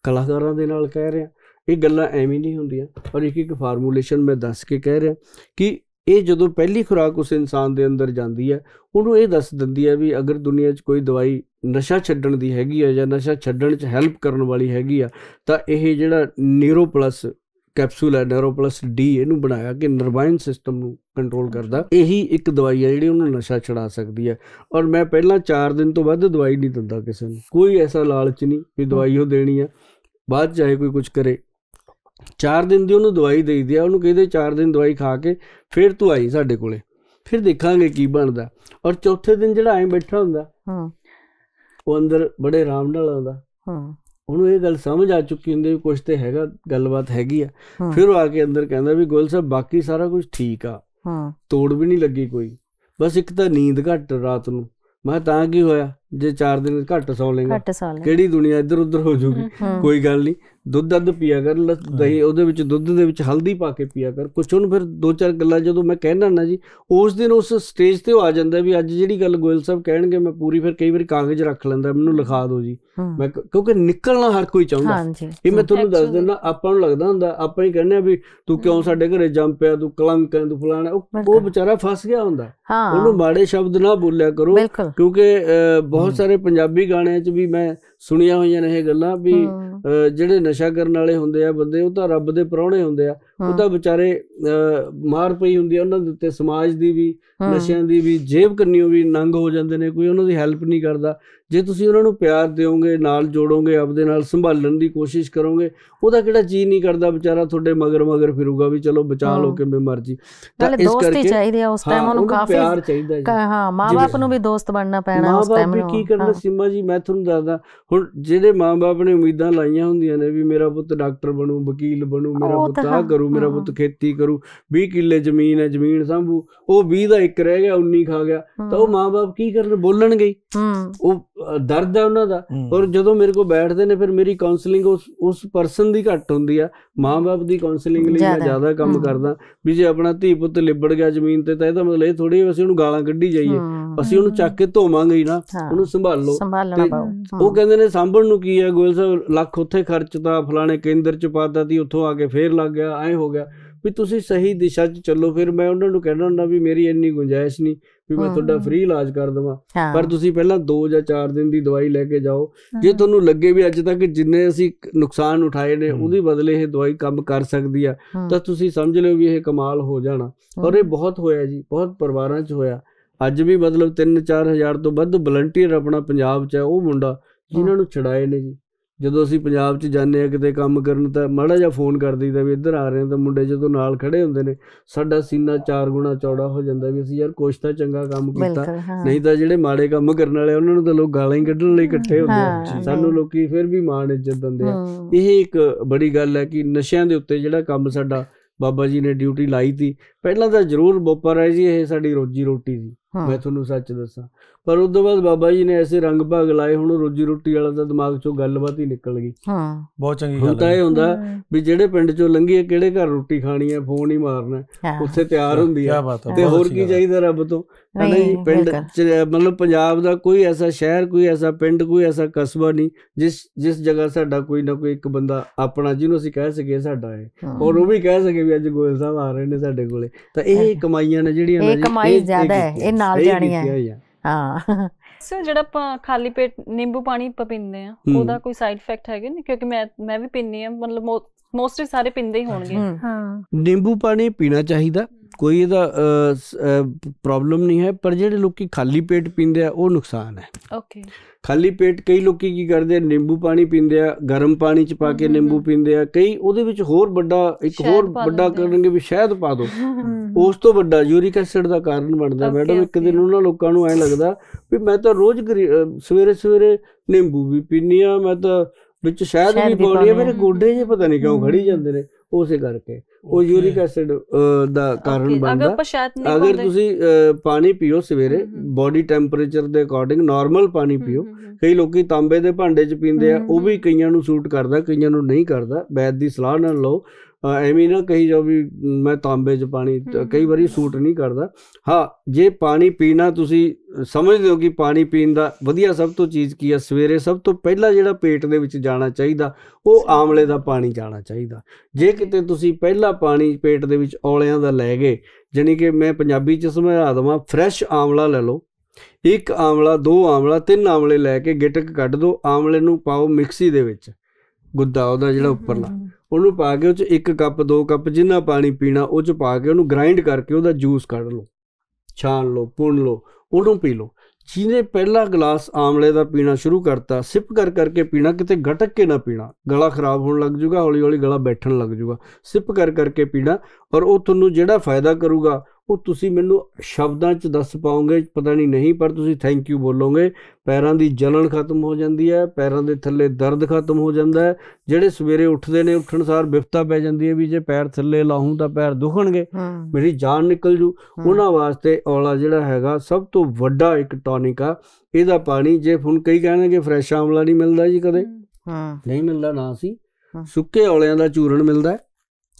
Speaker 1: ਕਲਾਕਾਰਾਂ ਦੇ ਨਾਲ ਕਹਿ ਰਿਹਾ। ਇਹ ਗੱਲਾਂ ਐਵੇਂ ਨਹੀਂ ਹੁੰਦੀਆਂ। ਔਰ ਇੱਕ ਇੱਕ ਫਾਰਮੂਲੇਸ਼ਨ ਮੈਂ ਦੱਸ ਕੇ ਕਹਿ ਰਿਹਾ ਕਿ ਇਹ ਜਦੋਂ ਪਹਿਲੀ ਖੁਰਾਕ ਉਸ ਇਨਸਾਨ ਦੇ ਅੰਦਰ ਜਾਂਦੀ ਹੈ, ਉਹਨੂੰ ਇਹ ਦੱਸ ਦਿੰਦੀ ਹੈ ਵੀ ਅਗਰ ਦੁਨੀਆ 'ਚ ਕੋਈ ਦਵਾਈ ਨਸ਼ਾ ਛੱਡਣ ਦੀ ਹੈਗੀ ਹੈ ਜਾਂ ਨਸ਼ਾ ਛੱਡਣ 'ਚ ਹੈਲਪ ਕਰਨ ਵਾਲੀ ਹੈਗੀ ਆ, ਤਾਂ ਇਹ ਜਿਹੜਾ ਨੀਰੋ ਪਲੱਸ ਕੈਪਸੂਲ ਹੈ ਨੈਰੋਪਲਸ ਡੀ ਇਹਨੂੰ ਬਣਾਇਆ ਕਿ ਨਰਵਾਈਨ ਸਿਸਟਮ ਨੂੰ ਕੰਟਰੋਲ ਕਰਦਾ। ਇਹੀ ਇੱਕ ਦਵਾਈ ਹੈ ਜਿਹੜੀ ਉਹਨੂੰ ਨਸ਼ਾ ਛਡਾ ਸਕਦੀ ਹੈ। ਔਰ ਮੈਂ ਪਹਿਲਾਂ 4 ਦਿਨ ਤੋਂ ਵੱਧ ਦਵਾਈ ਨਹੀਂ ਦਿੰਦਾ ਕਿਸੇ ਨੂੰ। ਕੋਈ ਐਸਾ ਲਾਲਚ ਨਹੀਂ ਕਿ ਦਵਾਈ ਉਹ ਦੇਣੀ ਆ ਬਾਅਦ ਚਾਹੇ ਕੋਈ ਕੁਝ ਕਰੇ। 4 ਦਿਨ ਦੀ ਉਹਨੂੰ ਦਵਾਈ ਦੇਈਦੀ ਆ ਉਹਨੂੰ ਕਹਿੰਦੇ 4 ਦਿਨ ਦਵਾਈ ਖਾ ਕੇ ਫਿਰ ਤੂੰ ਆਈ ਸਾਡੇ ਕੋਲੇ। ਫਿਰ ਦੇਖਾਂਗੇ ਕੀ ਬਣਦਾ। ਔਰ ਚੌਥੇ ਦਿਨ ਜਿਹੜਾ ਐਂ ਬੈਠਾ ਹੁੰਦਾ ਹਾਂ। ਉਹ ਅੰਦਰ ਬੜੇ ਆਰਾਮ ਨਾਲ ਆਉਂਦਾ। ਹਾਂ। ਉਹਨੂੰ ਇਹ ਗੱਲ ਸਮਝ ਆ ਚੁੱਕੀ ਹੁੰਦੀ ਵੀ ਕੁਝ ਤੇ ਹੈਗਾ ਗੱਲਬਾਤ ਹੈਗੀ ਆ। ਫਿਰ ਉਹ ਆ ਕੇ ਅੰਦਰ ਕਹਿੰਦਾ ਵੀ ਗੋਲ ਸਾਹਿਬ ਬਾਕੀ ਸਾਰਾ ਕੁਝ ਠੀਕ ਆ। ਹਾਂ। ਤੋੜ ਵੀ ਨਹੀਂ ਲੱਗੀ ਕੋਈ। ਬਸ ਇੱਕ ਤਾਂ ਨੀਂਦ ਘੱਟ ਰਾਤ ਨੂੰ। ਮੈਂ ਤਾਂ ਕੀ ਹੋਇਆ? ਜੇ 4 ਦਿਨ ਘੱਟ ਸੌ ਲੇਗਾ ਕਿਹੜੀ ਦੁਨੀਆ ਇੱਧਰ ਉੱਧਰ ਹੋ ਜੂਗੀ ਕੋਈ ਗੱਲ ਨਹੀਂ। ਦੁੱਧ ਦੱਧ ਪੀਆ ਕਰ ਦਹੀਂ ਉਹਦੇ ਵਿੱਚ ਦੁੱਧ ਦੇ ਵਿੱਚ ਹਲਦੀ ਪਾ ਕੇ ਪੀਆ ਕਰ। ਕੁਛ ਉਹਨੂੰ ਫਿਰ ਦੋ ਚਾਰ ਗੱਲਾਂ ਜਦੋਂ ਮੈਂ ਕਹਿਣਾ ਨਾ ਜੀ ਉਸ ਦਿਨ ਉਸ ਸਟੇਜ ਤੇ ਉਹ ਆ ਜਾਂਦਾ ਵੀ ਅੱਜ ਜਿਹੜੀ ਗੱਲ ਗੋਇਲ ਸਾਹਿਬ ਕਹਿਣਗੇ ਮੈਂ ਪੂਰੀ ਫਿਰ ਕਈ ਵਾਰੀ ਕਾਗਜ਼ ਰੱਖ ਲੈਂਦਾ ਮੈਨੂੰ ਲਿਖਾ ਦਿਓ ਜੀ। ਮੈਂ ਕਿਉਂਕਿ ਨਿਕਲਣਾ ਹਰ ਕੋਈ ਚਾਹੁੰਦਾ। ਇਹ ਮੈਂ ਤੁਹਾਨੂੰ ਦੱਸ ਦਿੰਦਾ ਆਪਾਂ ਨੂੰ ਲੱਗਦਾ ਹੁੰਦਾ ਆਪਾਂ ਹੀ ਕਹਿੰਦੇ ਆ ਵੀ ਤੂੰ ਕਿਉਂ ਸਾਡੇ ਘਰੇ ਜੰਮ ਪਿਆ ਤੂੰ ਕਲੰਕ ਹੈ ਤੂੰ ਫਲਾਣਾ ਉਹ ਵਿਚਾਰਾ ਫਸ ਗਿਆ ਹੁੰਦਾ। ਉਹਨੂੰ ਮਾੜੇ ਸ਼ਬਦ ਨਾ ਬੋਲਿਆ ਕਰੋ ਕਿਉਂਕਿ ਬਹੁਤ ਸਾਰੇ ਪੰਜਾਬੀ ਗਾਣਿਆਂ 'ਚ ਵੀ ਮੈਂ ਸੁਣੀਆਂ ਹੋਈਆਂ ਨੇ ਇਹ ਗੱਲਾਂ ਵੀ ਜਿਹੜੇ ਨਸ਼ਾ ਕਰਨ ਵਾਲੇ ਹੁੰਦੇ ਆ ਬੰਦੇ ਉਹ ਤਾਂ ਰੱਬ ਦੇ ਪਰੌਣੇ ਹੁੰਦੇ ਆ। ਉਹ ਤਾਂ ਵਿਚਾਰੇ ਮਾਰ ਪਈ ਹੁੰਦੀ ਆ ਉਹਨਾਂ ਦੇ ਉੱਤੇ ਸਮਾਜ ਦੀ ਵੀ ਨਸ਼ਿਆਂ ਦੀ ਵੀ ਜੇਬ ਕੰਨੀਓ ਵੀ ਨੰਗ ਹੋ ਜਾਂਦੇ ਨੇ ਕੋਈ ਉਹਨਾਂ ਦੀ ਹੈਲਪ ਨਹੀਂ ਕਰਦਾ। ਜੇ ਤੁਸੀਂ ਉਹਨਾਂ ਨੂੰ ਪਿਆਰ ਦਿਓਗੇ ਨਾਲ ਜੋੜੋਗੇ ਆਪਦੇ ਨਾਲ ਸੰਭਾਲਣ ਦੀ ਕੋਸ਼ਿਸ਼ ਕਰੋਗੇ ਉਹਦਾ ਕਿਹੜਾ ਜੀ ਨਹੀਂ ਕਰਦਾ ਵਿਚਾਰਾ ਤੁਹਾਡੇ ਮਗਰ ਮਗਰ ਫਿਰੂਗਾ ਵੀ ਚਲੋ ਬਚਾ ਲਓ ਕਿਵੇਂ ਮਰਜ਼ੀ।
Speaker 3: ਤਾਂ ਇਸ ਕਰਕੇ ਚਾਹੀਦੇ ਆ ਉਸ ਟਾਈਮ ਉਹਨੂੰ ਕਾਫੀ
Speaker 1: ਪਿਆਰ ਚਾਹੀਦਾ ਜੀ।
Speaker 3: ਹਾਂ ਮਾਪੇ ਨੂੰ ਵੀ ਦੋਸਤ ਬਣਨਾ ਪੈਣਾ ਉਸ ਟਾਈਮ
Speaker 1: ਨੂੰ। ਕੀ ਕਰਨਾ ਸਿਮਾ ਜੀ ਮੈਂ ਤੁਹਾਨੂੰ ਦੱਸਦਾ ਹੁਣ ਜਿਹੜੇ ਮਾਪੇ ਨੇ ਉਮੀਦਾਂ ਲਾਈਆਂ ਹੁੰਦੀਆਂ ਨੇ ਵੀ ਮੇਰਾ ਪੁੱਤ ਡਾਕਟਰ ਬਣੂ ਵਕੀਲ ਬਣੂ ਮੇਰਾ ਪੁੱਤ ਆ ਕਰੂ ਮੇਰਾ ਪੁੱਤ ਖੇਤੀ ਕਰੂ 20 ਕਿੱਲੇ ਜ਼ਮੀਨ ਹੈ ਜ਼ਮੀਨ ਸੰਭੂ ਉਹ 20 ਦਾ ਇੱਕ ਰਹਿ ਗਿਆ 19 ਖਾ ਗਿਆ ਤਾਂ ਉਹ ਮਾਪੇ ਕੀ ਕਰਨ ਬੋਲਣਗੇ ਉਹ ਦਰਦ ਹੈ ਉਹਨਾਂ ਦਾ। ਔਰ ਜਦੋਂ ਮੇਰੇ ਕੋਲ ਬੈਠਦੇ ਨੇ ਫਿਰ ਮੇਰੀ ਕਾਉਂਸਲਿੰਗ ਉਸ ਉਸ ਪਰਸਨ ਦੀ ਘੱਟ ਹੁੰਦੀ ਆ। ਮਾਂ-ਬਾਪ ਦੀ ਕਾਉਂਸਲਿੰਗ ਲਈ ਮੈਂ ਜ਼ਿਆਦਾ। ਕੰਮ ਕਰਦਾ। ਵੀ ਜੇ ਆਪਣਾ ਧੀ ਪੁੱਤ ਲਿਬੜ ਗਿਆ ਜ਼ਮੀਨ ਤੇ ਤਾਂ ਇਹਦਾ ਮਤਲਬ ਇਹ ਥੋੜੀ ਅਸੀਂ ਉਹਨੂੰ ਗਾਲਾਂ ਕੱਢੀ ਜਾਈਏ। ਅਸੀਂ ਉਹਨੂੰ ਚੱਕ ਕੇ ਧੋਵਾਂਗੇ ਹੀ ਨਾ ਉਹਨੂੰ ਸੰਭਾਲ। ਲਓ ਉਹ ਕਹਿੰਦੇ ਨੇ ਸਾਂਭਣ ਨੂੰ ਕੀ ਹੈ ਗੋਇਲ ਸਾਹਿਬ? ਲੱਖ ਉੱਥੇ ਖਰਚਤਾ ਫਲਾਣੇ ਕੇਂਦਰ ਚ ਪਾਤਾ ਤੀ ਉੱਥੋਂ ਆ ਕੇ ਫੇਰ ਲੱਗ ਗਿਆ ਐ ਹੋ ਗਿਆ। ਵੀ ਤੁਸੀਂ ਸਹੀ ਦਿਸ਼ਾ 'ਚ ਚੱਲੋ। ਫਿਰ ਮੈਂ ਉਹਨਾਂ ਨੂੰ ਕਹਿਣਾ ਹੁੰਦਾ ਵੀ ਮੇਰੀ ਇੰਨੀ ਗੁੰਜਾਇਸ਼ ਨਹੀਂ। ਵੀ ਮੈਂ ਤੁਹਾਡਾ ਫ੍ਰੀ ਇਲਾਜ ਕਰ ਦਵਾਂ। ਪਰ ਤੁਸੀਂ ਪਹਿਲਾਂ 2 ਜਾਂ 4 ਦਿਨ ਦੀ ਦਵਾਈ ਲੈ ਕੇ ਜਾਓ। ਜੇ ਤੁਹਾਨੂੰ ਲੱਗੇ ਵੀ ਅੱਜ ਤੱਕ ਜਿੰਨੇ ਅਸੀਂ ਨੁਕਸਾਨ ਉਠਾਏ ਨੇ ਉਹਦੇ ਬਦਲੇ ਇਹ ਦਵਾਈ ਕੰਮ ਕਰ ਸਕਦੀ ਆ। ਤਾਂ ਤੁਸੀਂ ਸਮਝ ਲਿਓ ਵੀ ਇਹ ਕਮਾਲ ਹੋ ਜਾਣਾ। ਔਰ ਇਹ ਬਹੁਤ ਹੋਇਆ ਜੀ ਬਹੁਤ ਪਰਿਵਾਰਾਂ 'ਚ ਹੋਇਆ। ਅੱਜ ਵੀ ਮਤਲਬ 3-4000 ਤੋਂ ਵੱਧ ਵਲੰਟੀਅਰ ਆਪਣਾ ਪੰਜਾਬ 'ਚ ਹੈ ਉਹ ਮੁੰਡਾ ਜਿਨ੍ਹਾਂ ਨੂੰ ਛਡਾਏ ਨੇ ਜੀ। ਜਦੋਂ ਅਸੀਂ ਪੰਜਾਬ 'ਚ ਜਾਂਦੇ ਆ ਕਿਤੇ ਕੰਮ ਕਰਨ ਤਾਂ ਮਾੜਾ ਜਿਹਾ ਫੋਨ ਕਰ ਦਈਦਾ ਵੀ ਇੱਧਰ ਆ ਰਹੇ ਆ ਤਾਂ ਮੁੰਡੇ ਜਦੋਂ ਨਾਲ ਖੜੇ ਹੁੰਦੇ ਨੇ ਸਾਡਾ ਸੀਨਾ ਚਾਰ ਗੁਣਾ ਚੌੜਾ ਹੋ ਜਾਂਦਾ ਵੀ ਅਸੀਂ ਯਾਰ ਕੁਛ ਤਾਂ ਚੰਗਾ ਕੰਮ ਕੀਤਾ ਨਹੀਂ ਤਾਂ ਜਿਹੜੇ ਮਾੜੇ ਕੰਮ ਕਰਨ ਵਾਲੇ ਉਹਨਾਂ ਨੂੰ ਤਾਂ ਲੋਕ ਗਾਲਾਂ ਹੀ ਕੱਢਣ ਲਈ ਇਕੱਠੇ ਹੁੰਦੇ ਆ। ਸਾਨੂੰ ਲੋਕੀ ਫਿਰ ਵੀ ਮਾਣ ਇੱਜ਼ਤ ਦਿੰਦੇ ਆ। ਇਹ ਇੱਕ ਬੜੀ ਗੱਲ ਹੈ ਕਿ ਨਸ਼ਿਆਂ ਦੇ ਉੱਤੇ ਜਿਹੜਾ ਕੰਮ ਸਾਡਾ ਬਾਬਾ ਜੀ ਨੇ ਡਿਊਟੀ ਲਾਈ ਤੀ ਪਹਿਲਾਂ ਤਾਂ ਜ਼ਰੂਰ ਬੋਪਰ ਹੈ ਜੀ ਇਹ ਸਾਡੀ ਰੋਜੀ ਰੋਟੀ ਸੀ। ਮੈਂ ਤੁਹਾਨੂੰ ਸੱਚ ਦੱਸਾਂ। ਪਰ ਉਸ ਤੋਂ ਬਾਅਦ ਬਾਬਾ ਜੀ ਨੇ ਐਸੇ ਰੰਗ ਭਾਗ ਲਾਏ ਹੁਣ ਰੋਜੀ ਰੋਟੀ ਵਾਲਾ ਦਾ ਦਿਮਾਗ ਚੋਂ ਗੱਲਬਾਤ ਹੀ ਨਿਕਲ ਗਈ।
Speaker 3: ਹਾਂ।
Speaker 2: ਬਹੁਤ ਚੰਗੀ ਗੱਲ
Speaker 1: ਤਾਂ
Speaker 2: ਹੈ
Speaker 1: ਇਹ ਹੁੰਦਾ ਵੀ ਜਿਹੜੇ ਪਿੰਡ ਚੋਂ ਲੰਘੀਏ ਕਿਹੜੇ ਘਰ ਰੋਟੀ ਖਾਣੀ ਹੈ ਫੋਨ ਹੀ ਮਾਰਨਾ ਉੱਥੇ ਤਿਆਰ ਹੁੰਦੀ ਹੈ। ਤੇ ਹੋਰ ਕੀ। ਚਾਹੀਦਾ ਰੱਬ ਤੋਂ? ਹਨਾ ਜੀ ਪਿੰਡ ਮਤਲਬ ਪੰਜਾਬ ਦਾ ਕੋਈ ਐਸਾ ਸ਼ਹਿਰ ਕੋਈ ਐਸਾ ਪਿੰਡ ਕੋਈ ਐਸਾ ਕਸਬਾ ਨਹੀਂ ਜਿਸ ਜਿਸ ਜਗ੍ਹਾ ਸਾਡਾ ਕੋਈ ਨਾ ਕੋਈ ਇੱਕ ਬੰਦਾ ਆਪਣਾ ਜਿਹਨੂੰ ਅਸੀਂ ਕਹਿ ਸਕੀਏ ਸਾਡਾ ਹੈ। ਔਰ ਉਹ ਵੀ ਕਹਿ ਸਕੇ ਵੀ ਅੱਜ ਗੋਇਲ ਸਾਹਿਬ ਆ ਰਹੇ ਨੇ ਸਾਡੇ ਕੋਲੇ। ਤਾਂ ਇਹ ਕਮਾਈਆਂ ਨੇ ਜਿਹੜੀਆਂ
Speaker 3: ਇਹ ਕਮਾਈ ਜ਼ਿਆਦਾ ਹੈ, ਇਹ ਨਾਲ ਜਾਣੀਆਂ। ਹਾਂ।
Speaker 5: ਸੋ ਜਿਹੜਾ ਆਪਾਂ ਖਾਲੀ ਪੇਟ ਨਿੰਬੂ ਪਾਣੀ ਆਪਾਂ ਪੀਂਦੇ ਆ। ਉਹਦਾ ਕੋਈ ਸਾਈਡ ਇਫੈਕਟ ਹੈਗੇ ਨੇ? ਕਿਉਂਕਿ ਮੈਂ ਮੈਂ ਵੀ ਪੀਂਦੀ ਆ ਮਤਲਬ ਮੋਸਟਲੀ ਸਾਰੇ ਪੀਂਦੇ ਹੀ ਹੋਣਗੇ।
Speaker 4: ਹਾਂ।
Speaker 1: ਨਿੰਬੂ ਪਾਣੀ ਪੀਣਾ ਚਾਹੀਦਾ ਕੋਈ ਇਹਦਾ ਪ੍ਰੋਬਲਮ ਨਹੀਂ ਹੈ ਪਰ ਜਿਹੜੇ ਲੋਕੀ ਖਾਲੀ ਪੇਟ ਪੀਂਦੇ ਆ ਉਹ ਨੁਕਸਾਨ ਹੈ।
Speaker 5: ਓਕੇ
Speaker 1: ਖਾਲੀ ਪੇਟ ਕਈ ਲੋਕੀ ਕੀ ਕਰਦੇ ਆ ਨਿੰਬੂ ਪਾਣੀ ਪੀਂਦੇ ਆ ਗਰਮ ਪਾਣੀ ਚ ਪਾ ਕੇ ਨਿੰਬੂ। ਪੀਂਦੇ ਆ ਕਈ ਉਹਦੇ ਵਿੱਚ ਹੋਰ ਵੱਡਾ ਇੱਕ ਹੋਰ ਵੱਡਾ। ਕਰਨਗੇ ਵੀ ਸ਼ਹਿਦ ਪਾ ਦਿਓ
Speaker 4: ਹਮ,
Speaker 1: ਉਸ ਤੋਂ ਵੱਡਾ ਯੂਰਿਕ ਐਸਿਡ ਦਾ ਕਾਰਨ ਬਣਦਾ ਮੈਡਮ ਇੱਕ ਦਿਨ. ਉਹਨਾਂ ਲੋਕਾਂ ਨੂੰ ਐ ਲੱਗਦਾ ਵੀ ਮੈਂ ਤਾਂ ਰੋਜ਼ ਸਵੇਰੇ ਸਵੇਰੇ ਨਿੰਬੂ ਵੀ ਪੀਨੀ ਆ ਮੈਂ ਤਾਂ ਵਿੱਚ ਸ਼ਹਿਦ ਵੀ ਪਾਉਣੀ ਆ ਮੇਰੇ। ਗੋਡੇ ਜੇ ਪਤਾ ਨਹੀਂ ਕਿਉਂ। ਖੜੀ ਜਾਂਦੇ ਨੇ ਉਸੇ ਕਰਕੇ ਉਹ. ਯੂਰਿਕ ਐਸਿਡ ਦਾ ਕਾਰਨ ਬਣਦਾ ਅਗਰ ਤੁਸੀਂ ਪਾਣੀ ਪੀਓ ਸਵੇਰੇ। ਬਾਡੀ ਟੈਂਪਰੇਚਰ ਦੇ ਅਕੋਰਡਿੰਗ ਨਾਰਮਲ ਪਾਣੀ ਪੀਓ ਕਈ ਲੋਕੀ ਤਾਂਬੇ ਦੇ ਭਾਂਡੇ 'ਚ ਪੀਂਦੇ ਆ ਉਹ ਵੀ। ਕਈਆਂ ਨੂੰ ਸੂਟ ਕਰਦਾ ਕਈਆਂ ਨੂੰ ਨਹੀਂ ਕਰਦਾ ਵੈਦ ਦੀ ਸਲਾਹ ਨਾਲ ਲਓ ਐਵੇਂ ਨਾ ਕਹੀ ਜਾਓ ਵੀ ਮ, ਤਾਂਬੇ 'ਚ ਪਾਣੀ ਕਈ ਵਾਰੀ। ਸੂਟ ਨਹੀਂ ਕਰਦਾ। ਹਾਂ ਜੇ ਪਾਣੀ ਪੀਣਾ ਤੁਸੀਂ ਸਮਝਦੇ ਹੋ ਕਿ ਪਾਣੀ ਪੀਣ ਦਾ ਵਧੀਆ ਸਭ ਤੋਂ ਚੀਜ਼ ਕੀ ਆ? ਸਵੇਰੇ ਸਭ ਤੋਂ ਪਹਿਲਾਂ ਜਿਹੜਾ ਪੇਟ ਦੇ ਵਿੱਚ ਜਾਣਾ ਚਾਹੀਦਾ ਉਹ ਆਮਲੇ ਦਾ ਪਾਣੀ ਜਾਣਾ ਚਾਹੀਦਾ। ਜੇ ਕਿਤੇ ਤੁਸੀਂ ਪਹਿਲਾ ਪਾਣੀ ਪੇਟ ਦੇ ਵਿੱਚ ਔਲਿਆਂ ਦਾ ਲੈ ਗਏ ਜਾਣੀ ਕਿ ਮੈਂ ਪੰਜਾਬੀ 'ਚ ਸਮਝਾ ਦਵਾਂ ਫਰੈਸ਼ ਆਮਲਾ ਲੈ ਲਓ। ਇੱਕ ਆਮਲਾ ਦੋ ਆਮਲਾ ਤਿੰਨ ਆਮਲੇ ਲੈ ਕੇ ਗਿਟਕ ਕੱਢ ਦਿਓ ਆਮਲੇ ਨੂੰ ਪਾਓ ਮਿਕਸੀ ਦੇ ਵਿੱਚ। ਗੁੱਦਾ ਉਹਦਾ ਜਿਹੜਾ ਉੱਪਰਲਾ। ਉਹਨੂੰ ਪਾ ਕੇ ਉਹ ਚ ਇੱਕ ਕੱਪ ਦੋ ਕੱਪ ਜਿੰਨਾ ਪਾਣੀ ਪੀਣਾ ਉਹ ਚ ਪਾ ਕੇ ਉਹਨੂੰ ਗ੍ਰਾਈਂਡ ਕਰਕੇ ਉਹਦਾ ਜੂਸ ਕੱਢ ਲਓ। ਛਾਣ ਲਓ ਪੁਣ ਲਓ ਉਹਨੂੰ ਪੀ ਲਓ। ਜਿਹਨੇ ਪਹਿਲਾ ਗਲਾਸ ਆਮਲੇ ਦਾ ਪੀਣਾ ਸ਼ੁਰੂ ਕਰਤਾ ਸਿਪ ਕਰ ਕਰਕੇ ਪੀਣਾ ਕਿਤੇ ਗਟਕ ਕੇ ਨਾ ਪੀਣਾ। ਗਲਾ ਖਰਾਬ ਹੋਣ ਲੱਗ ਜੂਗਾ ਹੌਲੀ ਹੌਲੀ ਗਲਾ ਬੈਠਣ ਲੱਗ ਜੂਗਾ। ਸਿਪ ਕਰ ਕਰਕੇ ਪੀਣਾ ਔਰ ਉਹ ਤੁਹਾਨੂੰ ਜਿਹੜਾ ਫਾਇਦਾ ਕਰੂਗਾ ਉਹ ਤੁਸੀਂ ਮੈਨੂੰ ਸ਼ਬਦਾਂ 'ਚ ਦੱਸ ਪਾਓਗੇ ਪਤਾ ਨਹੀਂ ਨਹੀਂ ਪਰ ਤੁਸੀਂ ਥੈਂਕ ਯੂ ਬੋਲੋਗੇ। ਪੈਰਾਂ ਦੀ ਜਲਨ ਖਤਮ ਹੋ ਜਾਂਦੀ ਹੈ ਪੈਰਾਂ ਦੇ ਥੱਲੇ ਦਰਦ ਖਤਮ ਹੋ ਜਾਂਦਾ ਹੈ। ਜਿਹੜੇ ਸਵੇਰੇ ਉੱਠਦੇ ਨੇ ਉੱਠਣ ਸਾਰ ਬਿਫਤਾ ਪੈ ਜਾਂਦੀ ਹੈ ਵੀ ਜੇ ਪੈਰ ਥੱਲੇ ਲਾਹੂੰ ਤਾਂ ਪੈਰ ਦੁਖਣਗੇ। ਮੇਰੀ ਜਾਨ ਨਿਕਲ ਜੂ। ਉਹਨਾਂ ਵਾਸਤੇ ਔਲਾ ਜਿਹੜਾ ਹੈਗਾ ਸਭ ਤੋਂ ਵੱਡਾ ਇੱਕ ਟੌਨਿਕ ਆ। ਇਹਦਾ ਪਾਣੀ ਜੇ ਹੁਣ ਕਈ ਕਹਿਣਗੇ ਫਰੈਸ਼ ਆਮਲਾ ਨਹੀਂ ਮਿਲਦਾ ਜੀ ਕਦੇ।
Speaker 3: ਹਮ,
Speaker 1: ਨਹੀਂ ਮਿਲਦਾ ਨਾ ਸੀ
Speaker 3: ਹਾਂ।
Speaker 1: ਸੁੱਕੇ ਔਲਿਆਂ ਦਾ ਚੂਰਨ ਮਿਲਦਾ ਹੈ।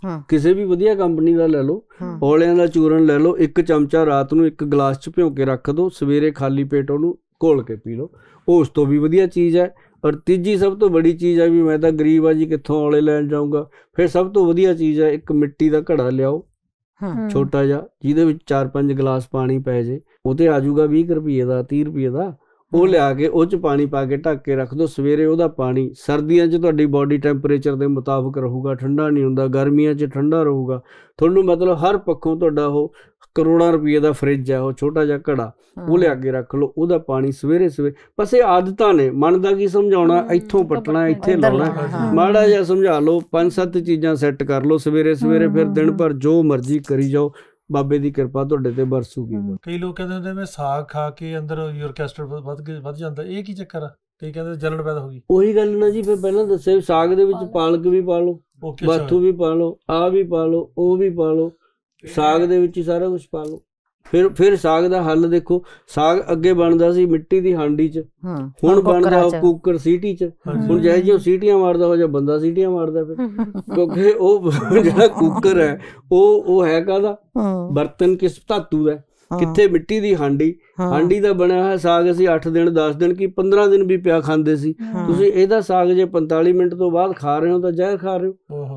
Speaker 3: ਹਾਂ।
Speaker 1: ਕਿਸੇ ਵੀ ਵਧੀਆ ਕੰਪਨੀ ਦਾ ਲੈ ਲਓ ਔਲਿਆਂ ਦਾ ਚੂਰਨ ਲੈ ਲਓ ਇੱਕ ਚਮਚਾ ਰਾਤ ਨੂੰ ਇੱਕ ਗਲਾਸ ਚ ਭਿਓ ਕੇ ਰੱਖ ਦਿਓ ਸਵੇਰੇ ਖਾਲੀ ਪੇਟ ਉਹਨੂੰ ਘੋਲ ਕੇ ਪੀ ਲਓ। ਉਸ ਤੋਂ ਵੀ ਵਧੀਆ ਚੀਜ਼ ਹੈ। ਔਰ ਤੀਜੀ ਸਭ ਤੋਂ ਬੜੀ ਚੀਜ਼ ਹੈ ਵੀ ਮੈਂ ਤਾਂ ਗਰੀਬ ਆ ਜੀ ਕਿੱਥੋਂ ਔਲੇ ਲੈਣ ਜਾਊਂਗਾ। ਫਿਰ ਸਭ ਤੋਂ ਵਧੀਆ ਚੀਜ਼ ਹੈ ਇੱਕ ਮਿੱਟੀ ਦਾ ਘੜਾ ਲਿਆਓ।
Speaker 3: ਹਮ,
Speaker 1: ਛੋਟਾ ਜਿਹਾ ਜਿਹਦੇ ਵਿੱਚ 4-5 ਗਲਾਸ ਪਾਣੀ ਪੈ ਜੇ ਉਹ ਤੇ ਆ ਜਾਊਗਾ 20 ਰੁਪਏ ਦਾ 30 ਰੁਪਏ ਦਾ। ਉਹ ਲਿਆ ਕੇ ਉਹ ਚ ਪਾਣੀ ਪਾ ਕੇ ਢੱਕ ਕੇ ਰੱਖ ਦਿਓ ਸਵੇਰੇ ਉਹਦਾ ਪਾਣੀ। ਸਰਦੀਆਂ 'ਚ ਤੁਹਾਡੀ ਬਾਡੀ ਟੈਂਪਰੇਚਰ ਦੇ ਮੁਤਾਬਕ ਰਹੂਗਾ ਠੰਡਾ ਨਹੀਂ ਹੁੰਦਾ ਗਰਮੀਆਂ 'ਚ ਠੰਡਾ ਰਹੂਗਾ। ਤੁਹਾਨੂੰ ਮਤਲਬ ਹਰ ਪੱਖੋਂ ਤੁਹਾਡਾ ਉਹ ਕਰੋੜਾਂ ਰੁਪਏ ਦਾ ਫ੍ਰਿਜ ਹੈ ਉਹ ਛੋਟਾ ਜਿਹਾ ਘੜਾ ਉਹ ਲਿਆ ਕੇ ਰੱਖ ਲਓ ਉਹਦਾ ਪਾਣੀ ਸਵੇਰੇ ਸਵੇਰੇ। ਬਸ ਇਹ ਆਦਤਾਂ ਨੇ ਮਨ ਦਾ ਕੀ ਸਮਝਾਉਣਾ? ਇੱਥੋਂ ਪਟਣਾ ਇੱਥੇ ਲਾਉਣਾ। ਮਾੜਾ ਜਿਹਾ ਸਮਝਾ ਲਓ ਪੰਜ ਸੱਤ ਚੀਜ਼ਾਂ ਸੈੱਟ ਕਰ ਲਓ ਸਵੇਰੇ ਸਵੇਰੇ ਫਿਰ ਦਿਨ ਭਰ ਜੋ ਮਰਜ਼ੀ ਕਰੀ ਜਾਓ। ਬਾਬੇ ਦੀ ਕਿਰਪਾ ਤੁਹਾਡੇ ਤੇ ਬਰਸੂਗੀ।
Speaker 2: ਕਈ ਲੋਕ ਕਹਿੰਦੇ ਹੁੰਦੇ ਮੈਂ ਸਾਗ ਖਾ ਕੇ ਅੰਦਰ ਯੂਰਿਕ ਐਸਿਡ ਵੱਧ ਕੇ ਵੱਧ ਜਾਂਦਾ। ਇਹ ਕੀ ਚੱਕਰ ਆ? ਕਈ ਕਹਿੰਦੇ ਜਲਣ ਪੈਦਾ ਹੋ ਗਈ।
Speaker 1: ਉਹੀ ਗੱਲ ਨਾ ਜੀ ਫਿਰ ਪਹਿਲਾਂ ਦੱਸਿਆ ਵੀ ਸਾਗ ਦੇ ਵਿੱਚ ਪਾਲਕ ਵੀ ਪਾ ਲਓ ਬਾਥੂ ਵੀ ਪਾ ਲਓ ਆ ਵੀ ਪਾ ਲਓ ਉਹ ਵੀ ਪਾ ਲਓ ਸਾਗ ਦੇ ਵਿੱਚ ਹੀ ਸਾਰਾ ਕੁਝ ਪਾ ਲਓ। ਫਿਰ ਫਿਰ ਸਾਗ ਦਾ ਹੱਲ ਦੇਖੋ ਸਾਗ ਅੱਗੇ ਬਣਦਾ ਸੀ ਮਿੱਟੀ ਦੀ ਹਾਂਡੀ 'ਚ। ਹੁਣ ਬਣਦਾ
Speaker 3: ਕੁੱਕਰਾਂ
Speaker 1: ਉਹ
Speaker 3: 'ਚ।
Speaker 1: ਕੁੱਕਰ ਸੀਟੀ 'ਚ। ਹੁਣ ਜਿਹੇ ਜਿਹੇ ਉਹ ਸੀਟੀਆਂ ਮਾਰਦਾ ਹੋ ਜਾਂ ਬੰਦਾ ਸੀਟੀਆਂ ਮਾਰਦਾ ਫਿਰ। ਕਿਉਂਕਿ ਉਹ ਜਿਹੜਾ ਕੁੱਕਰ ਹੈ ਉਹ ਉਹ ਹੈ ਕਾਦਾ ਬਰਤਨ ਕਿਸ ਧਾਤੂ ਦਾ ਕਿੱਥੇ ਮਿੱਟੀ ਦੀ ਹਾਂਡੀ? ਹਾਂਡੀ ਦਾ ਬਣਿਆ ਹੋਇਆ ਸਾਗ ਅਸੀਂ 8 ਦਿਨ 10 ਦਿਨ ਕੀ 15 ਦਿਨ ਵੀ ਪਿਆ ਖਾਂਦੇ ਸੀ। ਤੁਸੀਂ ਇਹਦਾ ਸਾਗ ਜੇ 45 ਮਿੰਟ ਤੋਂ ਬਾਅਦ ਖਾ ਰਹੇ ਹੋ ਤਾਂ ਜ਼ਹਿਰ ਖਾ ਰਹੇ ਹੋ।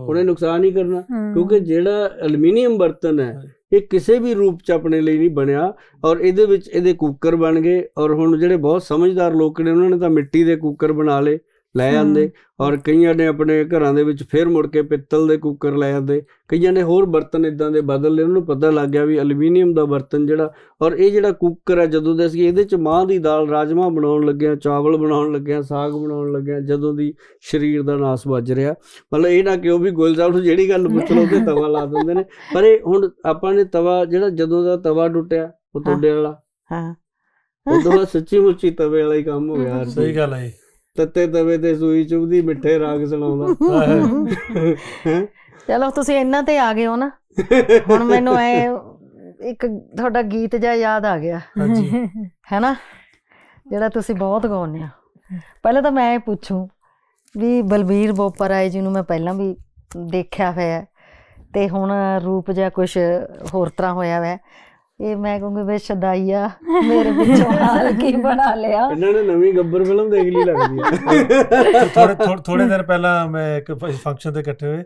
Speaker 1: ਉਹਨੇ ਨੁਕਸਾਨ ਹੀ ਕਰਨਾ। ਕਿਉਂਕਿ ਜਿਹੜਾ ਐਲੂਮੀਨੀਅਮ ਬਰਤਨ ਹੈ। ਇਹ ਕਿਸੇ ਵੀ ਰੂਪ ਚ ਆਪਣੇ ਲਈ ਨਹੀਂ ਬਣਿਆ ਔਰ ਇਹਦੇ ਵਿੱਚ ਇਹਦੇ ਕੁੱਕਰ ਬਣ ਗਏ ਔਰ ਹੁਣ ਜਿਹੜੇ ਬਹੁਤ ਸਮਝਦਾਰ ਲੋਕ ਨੇ, ਉਹਨਾਂ ਨੇ ਤਾਂ ਮਿੱਟੀ ਦੇ ਕੁੱਕਰ ਬਣਾ ਲਏ। ਲੈ ਆਂਦੇ ਔਰ ਕਈਆਂ ਨੇ ਆਪਣੇ ਘਰਾਂ ਦੇ ਵਿੱਚ ਫੇਰ ਮੁੜ ਕੇ ਪਿੱਤਲ ਦੇ ਕੁੱਕਰ ਲੈ ਆਂਦੇ। ਕਈਆਂ ਨੇ ਹੋਰ ਬਰਤਨ ਇਦਾਂ ਦੇ ਬਦਲ ਲਏ ਉਹਨਾਂ ਨੂੰ ਪਤਾ ਲੱਗ ਗਿਆ ਵੀ ਐਲੂਮੀਨੀਅਮ ਦਾ ਬਰਤਨ ਜਿਹੜਾ ਔਰ ਇਹ ਜਿਹੜਾ ਕੁੱਕਰ ਹੈ ਜਦੋਂ ਦੇ ਅਸੀਂ ਇਹਦੇ ਚ ਮਾਂ ਦੀ ਦਾਲ ਰਾਜਮਾ ਬਣਾਉਣ ਲੱਗਿਆ ਚਾਵਲ ਬਣਾਉਣ ਲੱਗਿਆ ਸਾਗ ਬਣਾਉਣ ਲੱਗਿਆ ਜਦੋਂ ਦੀ ਸਰੀਰ ਦਾ ਨਾਸ ਵੱਜ ਰਿਹਾ। ਮਤਲਬ ਇਹ ਨਾ ਕਿ ਉਹ ਵੀ ਗੋਲ ਸਾਹਿਬ ਨੂੰ ਜਿਹੜੀ ਗੱਲ ਪੁੱਛ ਲਓ ਤੇ ਤਵਾ ਲਾ ਦਿੰਦੇ ਨੇ। ਪਰ ਇਹ ਹੁਣ ਆਪਾਂ ਨੇ ਤਵਾ ਜਿਹੜਾ ਜਦੋਂ ਦਾ ਤਵਾ ਟੁੱਟਿਆ ਉਹ ਤੁਹਾਡੇ ਵਾਲਾ।
Speaker 3: ਹਾਂ।
Speaker 1: ਉਦੋਂ ਬਾਅਦ ਸੱਚੀ ਮੁੱਚੀ ਤਵੇ ਵਾਲਾ ਹੀ ਕੰਮ ਹੋ। ਗਿਆ
Speaker 2: ਸਹੀ ਗੱਲ ਹੈ
Speaker 1: ਤੱਤੇ ਤਵੇ ਤੇ ਸੂਈ ਚੁਬਦੀ ਮਿੱਠੇ ਰਾਗ ਸੁਣਾਉਂਦਾ। ਹੈਂ?
Speaker 3: ਚਲੋ ਤੁਸੀਂ ਇਹਨਾਂ ਤੇ ਆ ਗਏ ਹੋ ਨਾ। ਹੁਣ ਮੈਨੂੰ ਐ ਇੱਕ ਤੁਹਾਡਾ ਗੀਤ ਜਿਹਾ ਯਾਦ ਆ ਗਿਆ।
Speaker 2: ਹਾਂਜੀ।
Speaker 3: ਹੈਨਾ? ਜਿਹੜਾ ਤੁਸੀਂ ਬਹੁਤ ਗਾਉਂਦੇ ਆ ਪਹਿਲਾਂ ਤਾਂ ਮੈਂ ਇਹ ਪੁੱਛੂੰ ਵੀ ਬਲਬੀਰ ਬੋਪਰ ਆਏ ਜੀ ਨੂੰ ਮੈਂ ਪਹਿਲਾਂ ਵੀ ਦੇਖਿਆ ਹੋਇਆ ਤੇ ਹੁਣ ਰੂਪ ਜਿਹਾ ਕੁਝ ਹੋਰ ਤਰ੍ਹਾਂ ਹੋਇਆ ਹੋਇਆ ਹੈ। ਇਹ ਮੈਂ ਕਹੂੰਗੀ ਵੇ ਸ਼ਦਾਈਆ ਮੇਰੇ ਵਿੱਚੋਂ ਹਾਲ ਕੀ ਬਣਾ ਲਿਆ।
Speaker 1: ਇਹਨਾਂ ਨੇ ਨਵੀਂ ਗੱਬਰ ਫਿਲਮ ਦੇਖ ਲਈ ਲੱਗਦੀ ਹੈ
Speaker 2: ਥੋੜੇ ਥੋੜੇ ਦਿਨ ਪਹਿਲਾਂ ਮੈਂ ਇੱਕ ਫੰਕਸ਼ਨ ਤੇ ਇਕੱਠੇ ਹੋਏ।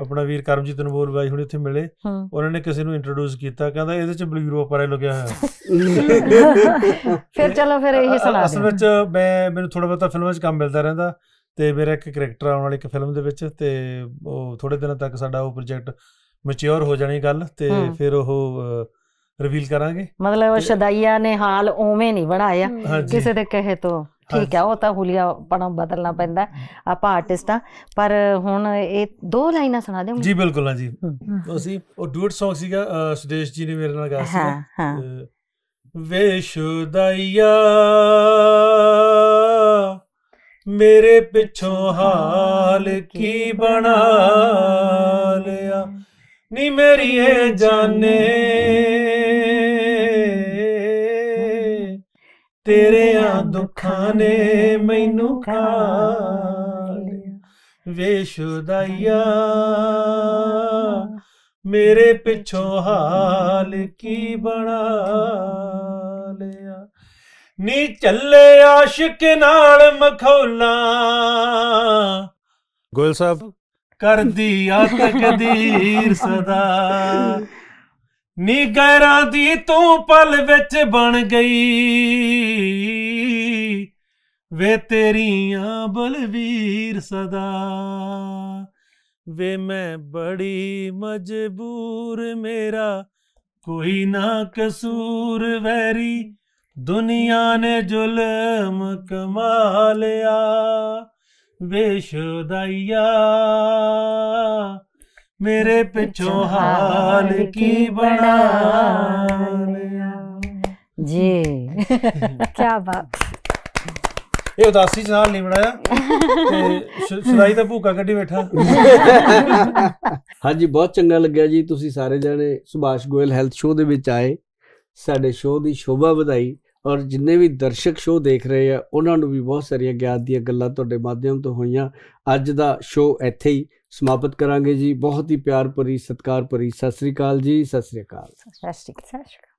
Speaker 2: ਆਪਣਾ ਵੀਰ ਕਰਮਜੀਤ ਅਨਮੋਲ ਬਾਈ ਹੁਣੇ ਇੱਥੇ ਮਿਲੇ। ਉਹਨਾਂ ਨੇ ਕਿਸੇ ਨੂੰ ਇੰਟਰੋਡਿਊਸ ਕੀਤਾ ਕਹਿੰਦਾ ਇਹਦੇ ਚ ਬਲਵੀਰ ਉਪਰੇ ਲੁਕਿਆ ਹੋਇਆ।
Speaker 3: ਫਿਰ ਚਲੋ ਫਿਰ ਇਹੀ ਸੁਣਾ
Speaker 2: ਅਸਲ ਵਿੱਚ ਮੈਂ ਮੈਨੂੰ ਥੋੜਾ ਬਹੁਤਾ ਫਿਲਮਾਂ 'ਚ ਕੰਮ ਮਿਲਦਾ ਰਹਿੰਦਾ ਤੇ ਮੇਰਾ ਇੱਕ ਕੈਰੈਕਟਰ ਆਉਣ ਵਾਲੀ ਇੱਕ ਫਿਲਮ ਦੇ ਵਿੱਚ ਤੇ ਉਹ ਥੋੜੇ ਦਿਨਾਂ ਤੱਕ ਸਾਡਾ ਉਹ ਪ੍ਰੋਜੈਕਟ ਮੈਚੁਰ ਹੋ ਜਾਣੀ ਗੱਲ ਤੇ। ਫਿਰ ਉਹ ਰਿਵੀਲ ਕਰਾਂਗੇ?
Speaker 3: ਮਤਲਬ ਉਹ ਸ਼ਦਾਈਆ ਨੇ ਹਾਲ ਉਵੇਂ ਨਹੀਂ ਬਣਾਇਆ। ਕਿਸੇ ਦੇ ਕਹੇ ਤੋਂ। ਠੀਕ ਹੈ ਉਹ ਤਾਂ ਹੁਲੀਆ ਪਣਾ ਬਦਲਣਾ ਪੈਂਦਾ। ਆਪਾਂ ਆਰਟਿਸਟ ਆ ਪਰ ਹੁਣ ਇਹ ਦੋ ਲਾਈਨਾਂ ਸੁਣਾ ਦਿਓ।
Speaker 2: ਜੀ ਬਿਲਕੁਲ ਹਾਂ। ਜੀ। ਅਸੀਂ ਉਹ ਡੂਟ Song ਸੀਗਾ ਸੁਦੇਸ਼ ਜੀ ਨੇ ਮੇਰੇ ਨਾਲ ਗਾਇਆ ਸੀ
Speaker 3: ਹਾਂ ਹਾਂ।
Speaker 2: ਵੇ ਸ਼ੁਦਾਈਆ ਮੇਰੇ ਪਿੱਛੋਂ ਹਾਲ ਕੀ ਬਣਾ ਲਿਆ? ਨੀ ਮੇਰੀਏ ਜਾਨੇ ਤੇਰਿਆਂ ਦੁੱਖਾਂ ਨੇ ਮੈਨੂੰ ਖਾ ਲਿਆ ਵੇ ਸ਼ੁਦਾਈਆ ਮੇਰੇ ਪਿੱਛੋਂ ਹਾਲ ਕੀ ਬਣਾ ਲਿਆ। ਨੀ ਚੱਲੇ ਆਸ਼ਿਕ ਨਾਲ ਮਖੌਲਾ ਗੋਇਲ ਸਾਹਿਬ। ਕਰਦੀ ਆ ਤਕਦੀਰ ਸਦਾ। ਨੀ ਗੈਰਾਂ ਦੀ ਤੂੰ ਪਲ ਵਿੱਚ ਬਣ ਗਈ। ਵੇ ਤੇਰੀਆਂ ਬਲਵੀਰ ਸਦਾ, ਵੇ ਮੈਂ ਬੜੀ ਮਜਬੂਰ, ਮੇਰਾ ਕੋਈ ਨਾ ਕਸੂਰ। ਵੈਰੀ ਦੁਨੀਆ ਨੇ ਜ਼ੁਲਮ ਕਮਾ ਲਿਆ, ਵੇ ਸ਼ੁਦਾਈਆ। ਮੇਰੇ ਪਿੱਛੋਂ ਹਾਲ ਕੀ ਬਣਾ ਲਿਆ?
Speaker 3: ਜੀ।
Speaker 4: ਕੀ ਬਾਤ।
Speaker 2: ਇਹ ਉਦਾਸੀ ਚ ਨਾਲ ਨਹੀਂ ਬਣਾਇਆ। ਤੇ ਸ਼ੁਦਾਈ ਦਾ ਭੂਕਾ ਕੱਢੀ ਬੈਠਾ।
Speaker 1: ਹਾਂਜੀ ਬਹੁਤ ਚੰਗਾ ਲੱਗਿਆ ਜੀ। ਤੁਸੀਂ ਸਾਰੇ ਜਣੇ ਸੁਭਾਸ਼ ਗੋਇਲ ਹੈਲਥ ਸ਼ੋਅ ਦੇ ਵਿੱਚ ਆਏ। ਸਾਡੇ ਸ਼ੋਅ ਦੀ ਸ਼ੋਭਾ ਵਧਾਈ ਔਰ ਜਿੰਨੇ ਵੀ ਦਰਸ਼ਕ ਸ਼ੋਅ ਦੇਖ ਰਹੇ ਆ ਉਹਨਾਂ ਨੂੰ ਵੀ ਬਹੁਤ ਸਾਰੀਆਂ ਗਿਆਨ ਦੀਆਂ ਗੱਲਾਂ ਤੁਹਾਡੇ ਮਾਧਿਅਮ ਤੋਂ ਹੋਈਆਂ। ਅੱਜ ਦਾ ਸ਼ੋਅ ਇੱਥੇ ਹੀ ਸਮਾਪਤ ਕਰਾਂਗੇ ਜੀ। ਬਹੁਤ ਹੀ ਪਿਆਰ ਭਰੀ, ਸਤਿਕਾਰ ਭਰੀ। ਸਤਿ ਸ੍ਰੀ ਅਕਾਲ ਜੀ। ਸਤਿ ਸ੍ਰੀ ਅਕਾਲ
Speaker 3: ਸਤਿ ਸ਼੍ਰੀ ਅਕਾਲ।
Speaker 4: ਸਤਿ ਸ਼੍ਰੀ ਅਕਾਲ।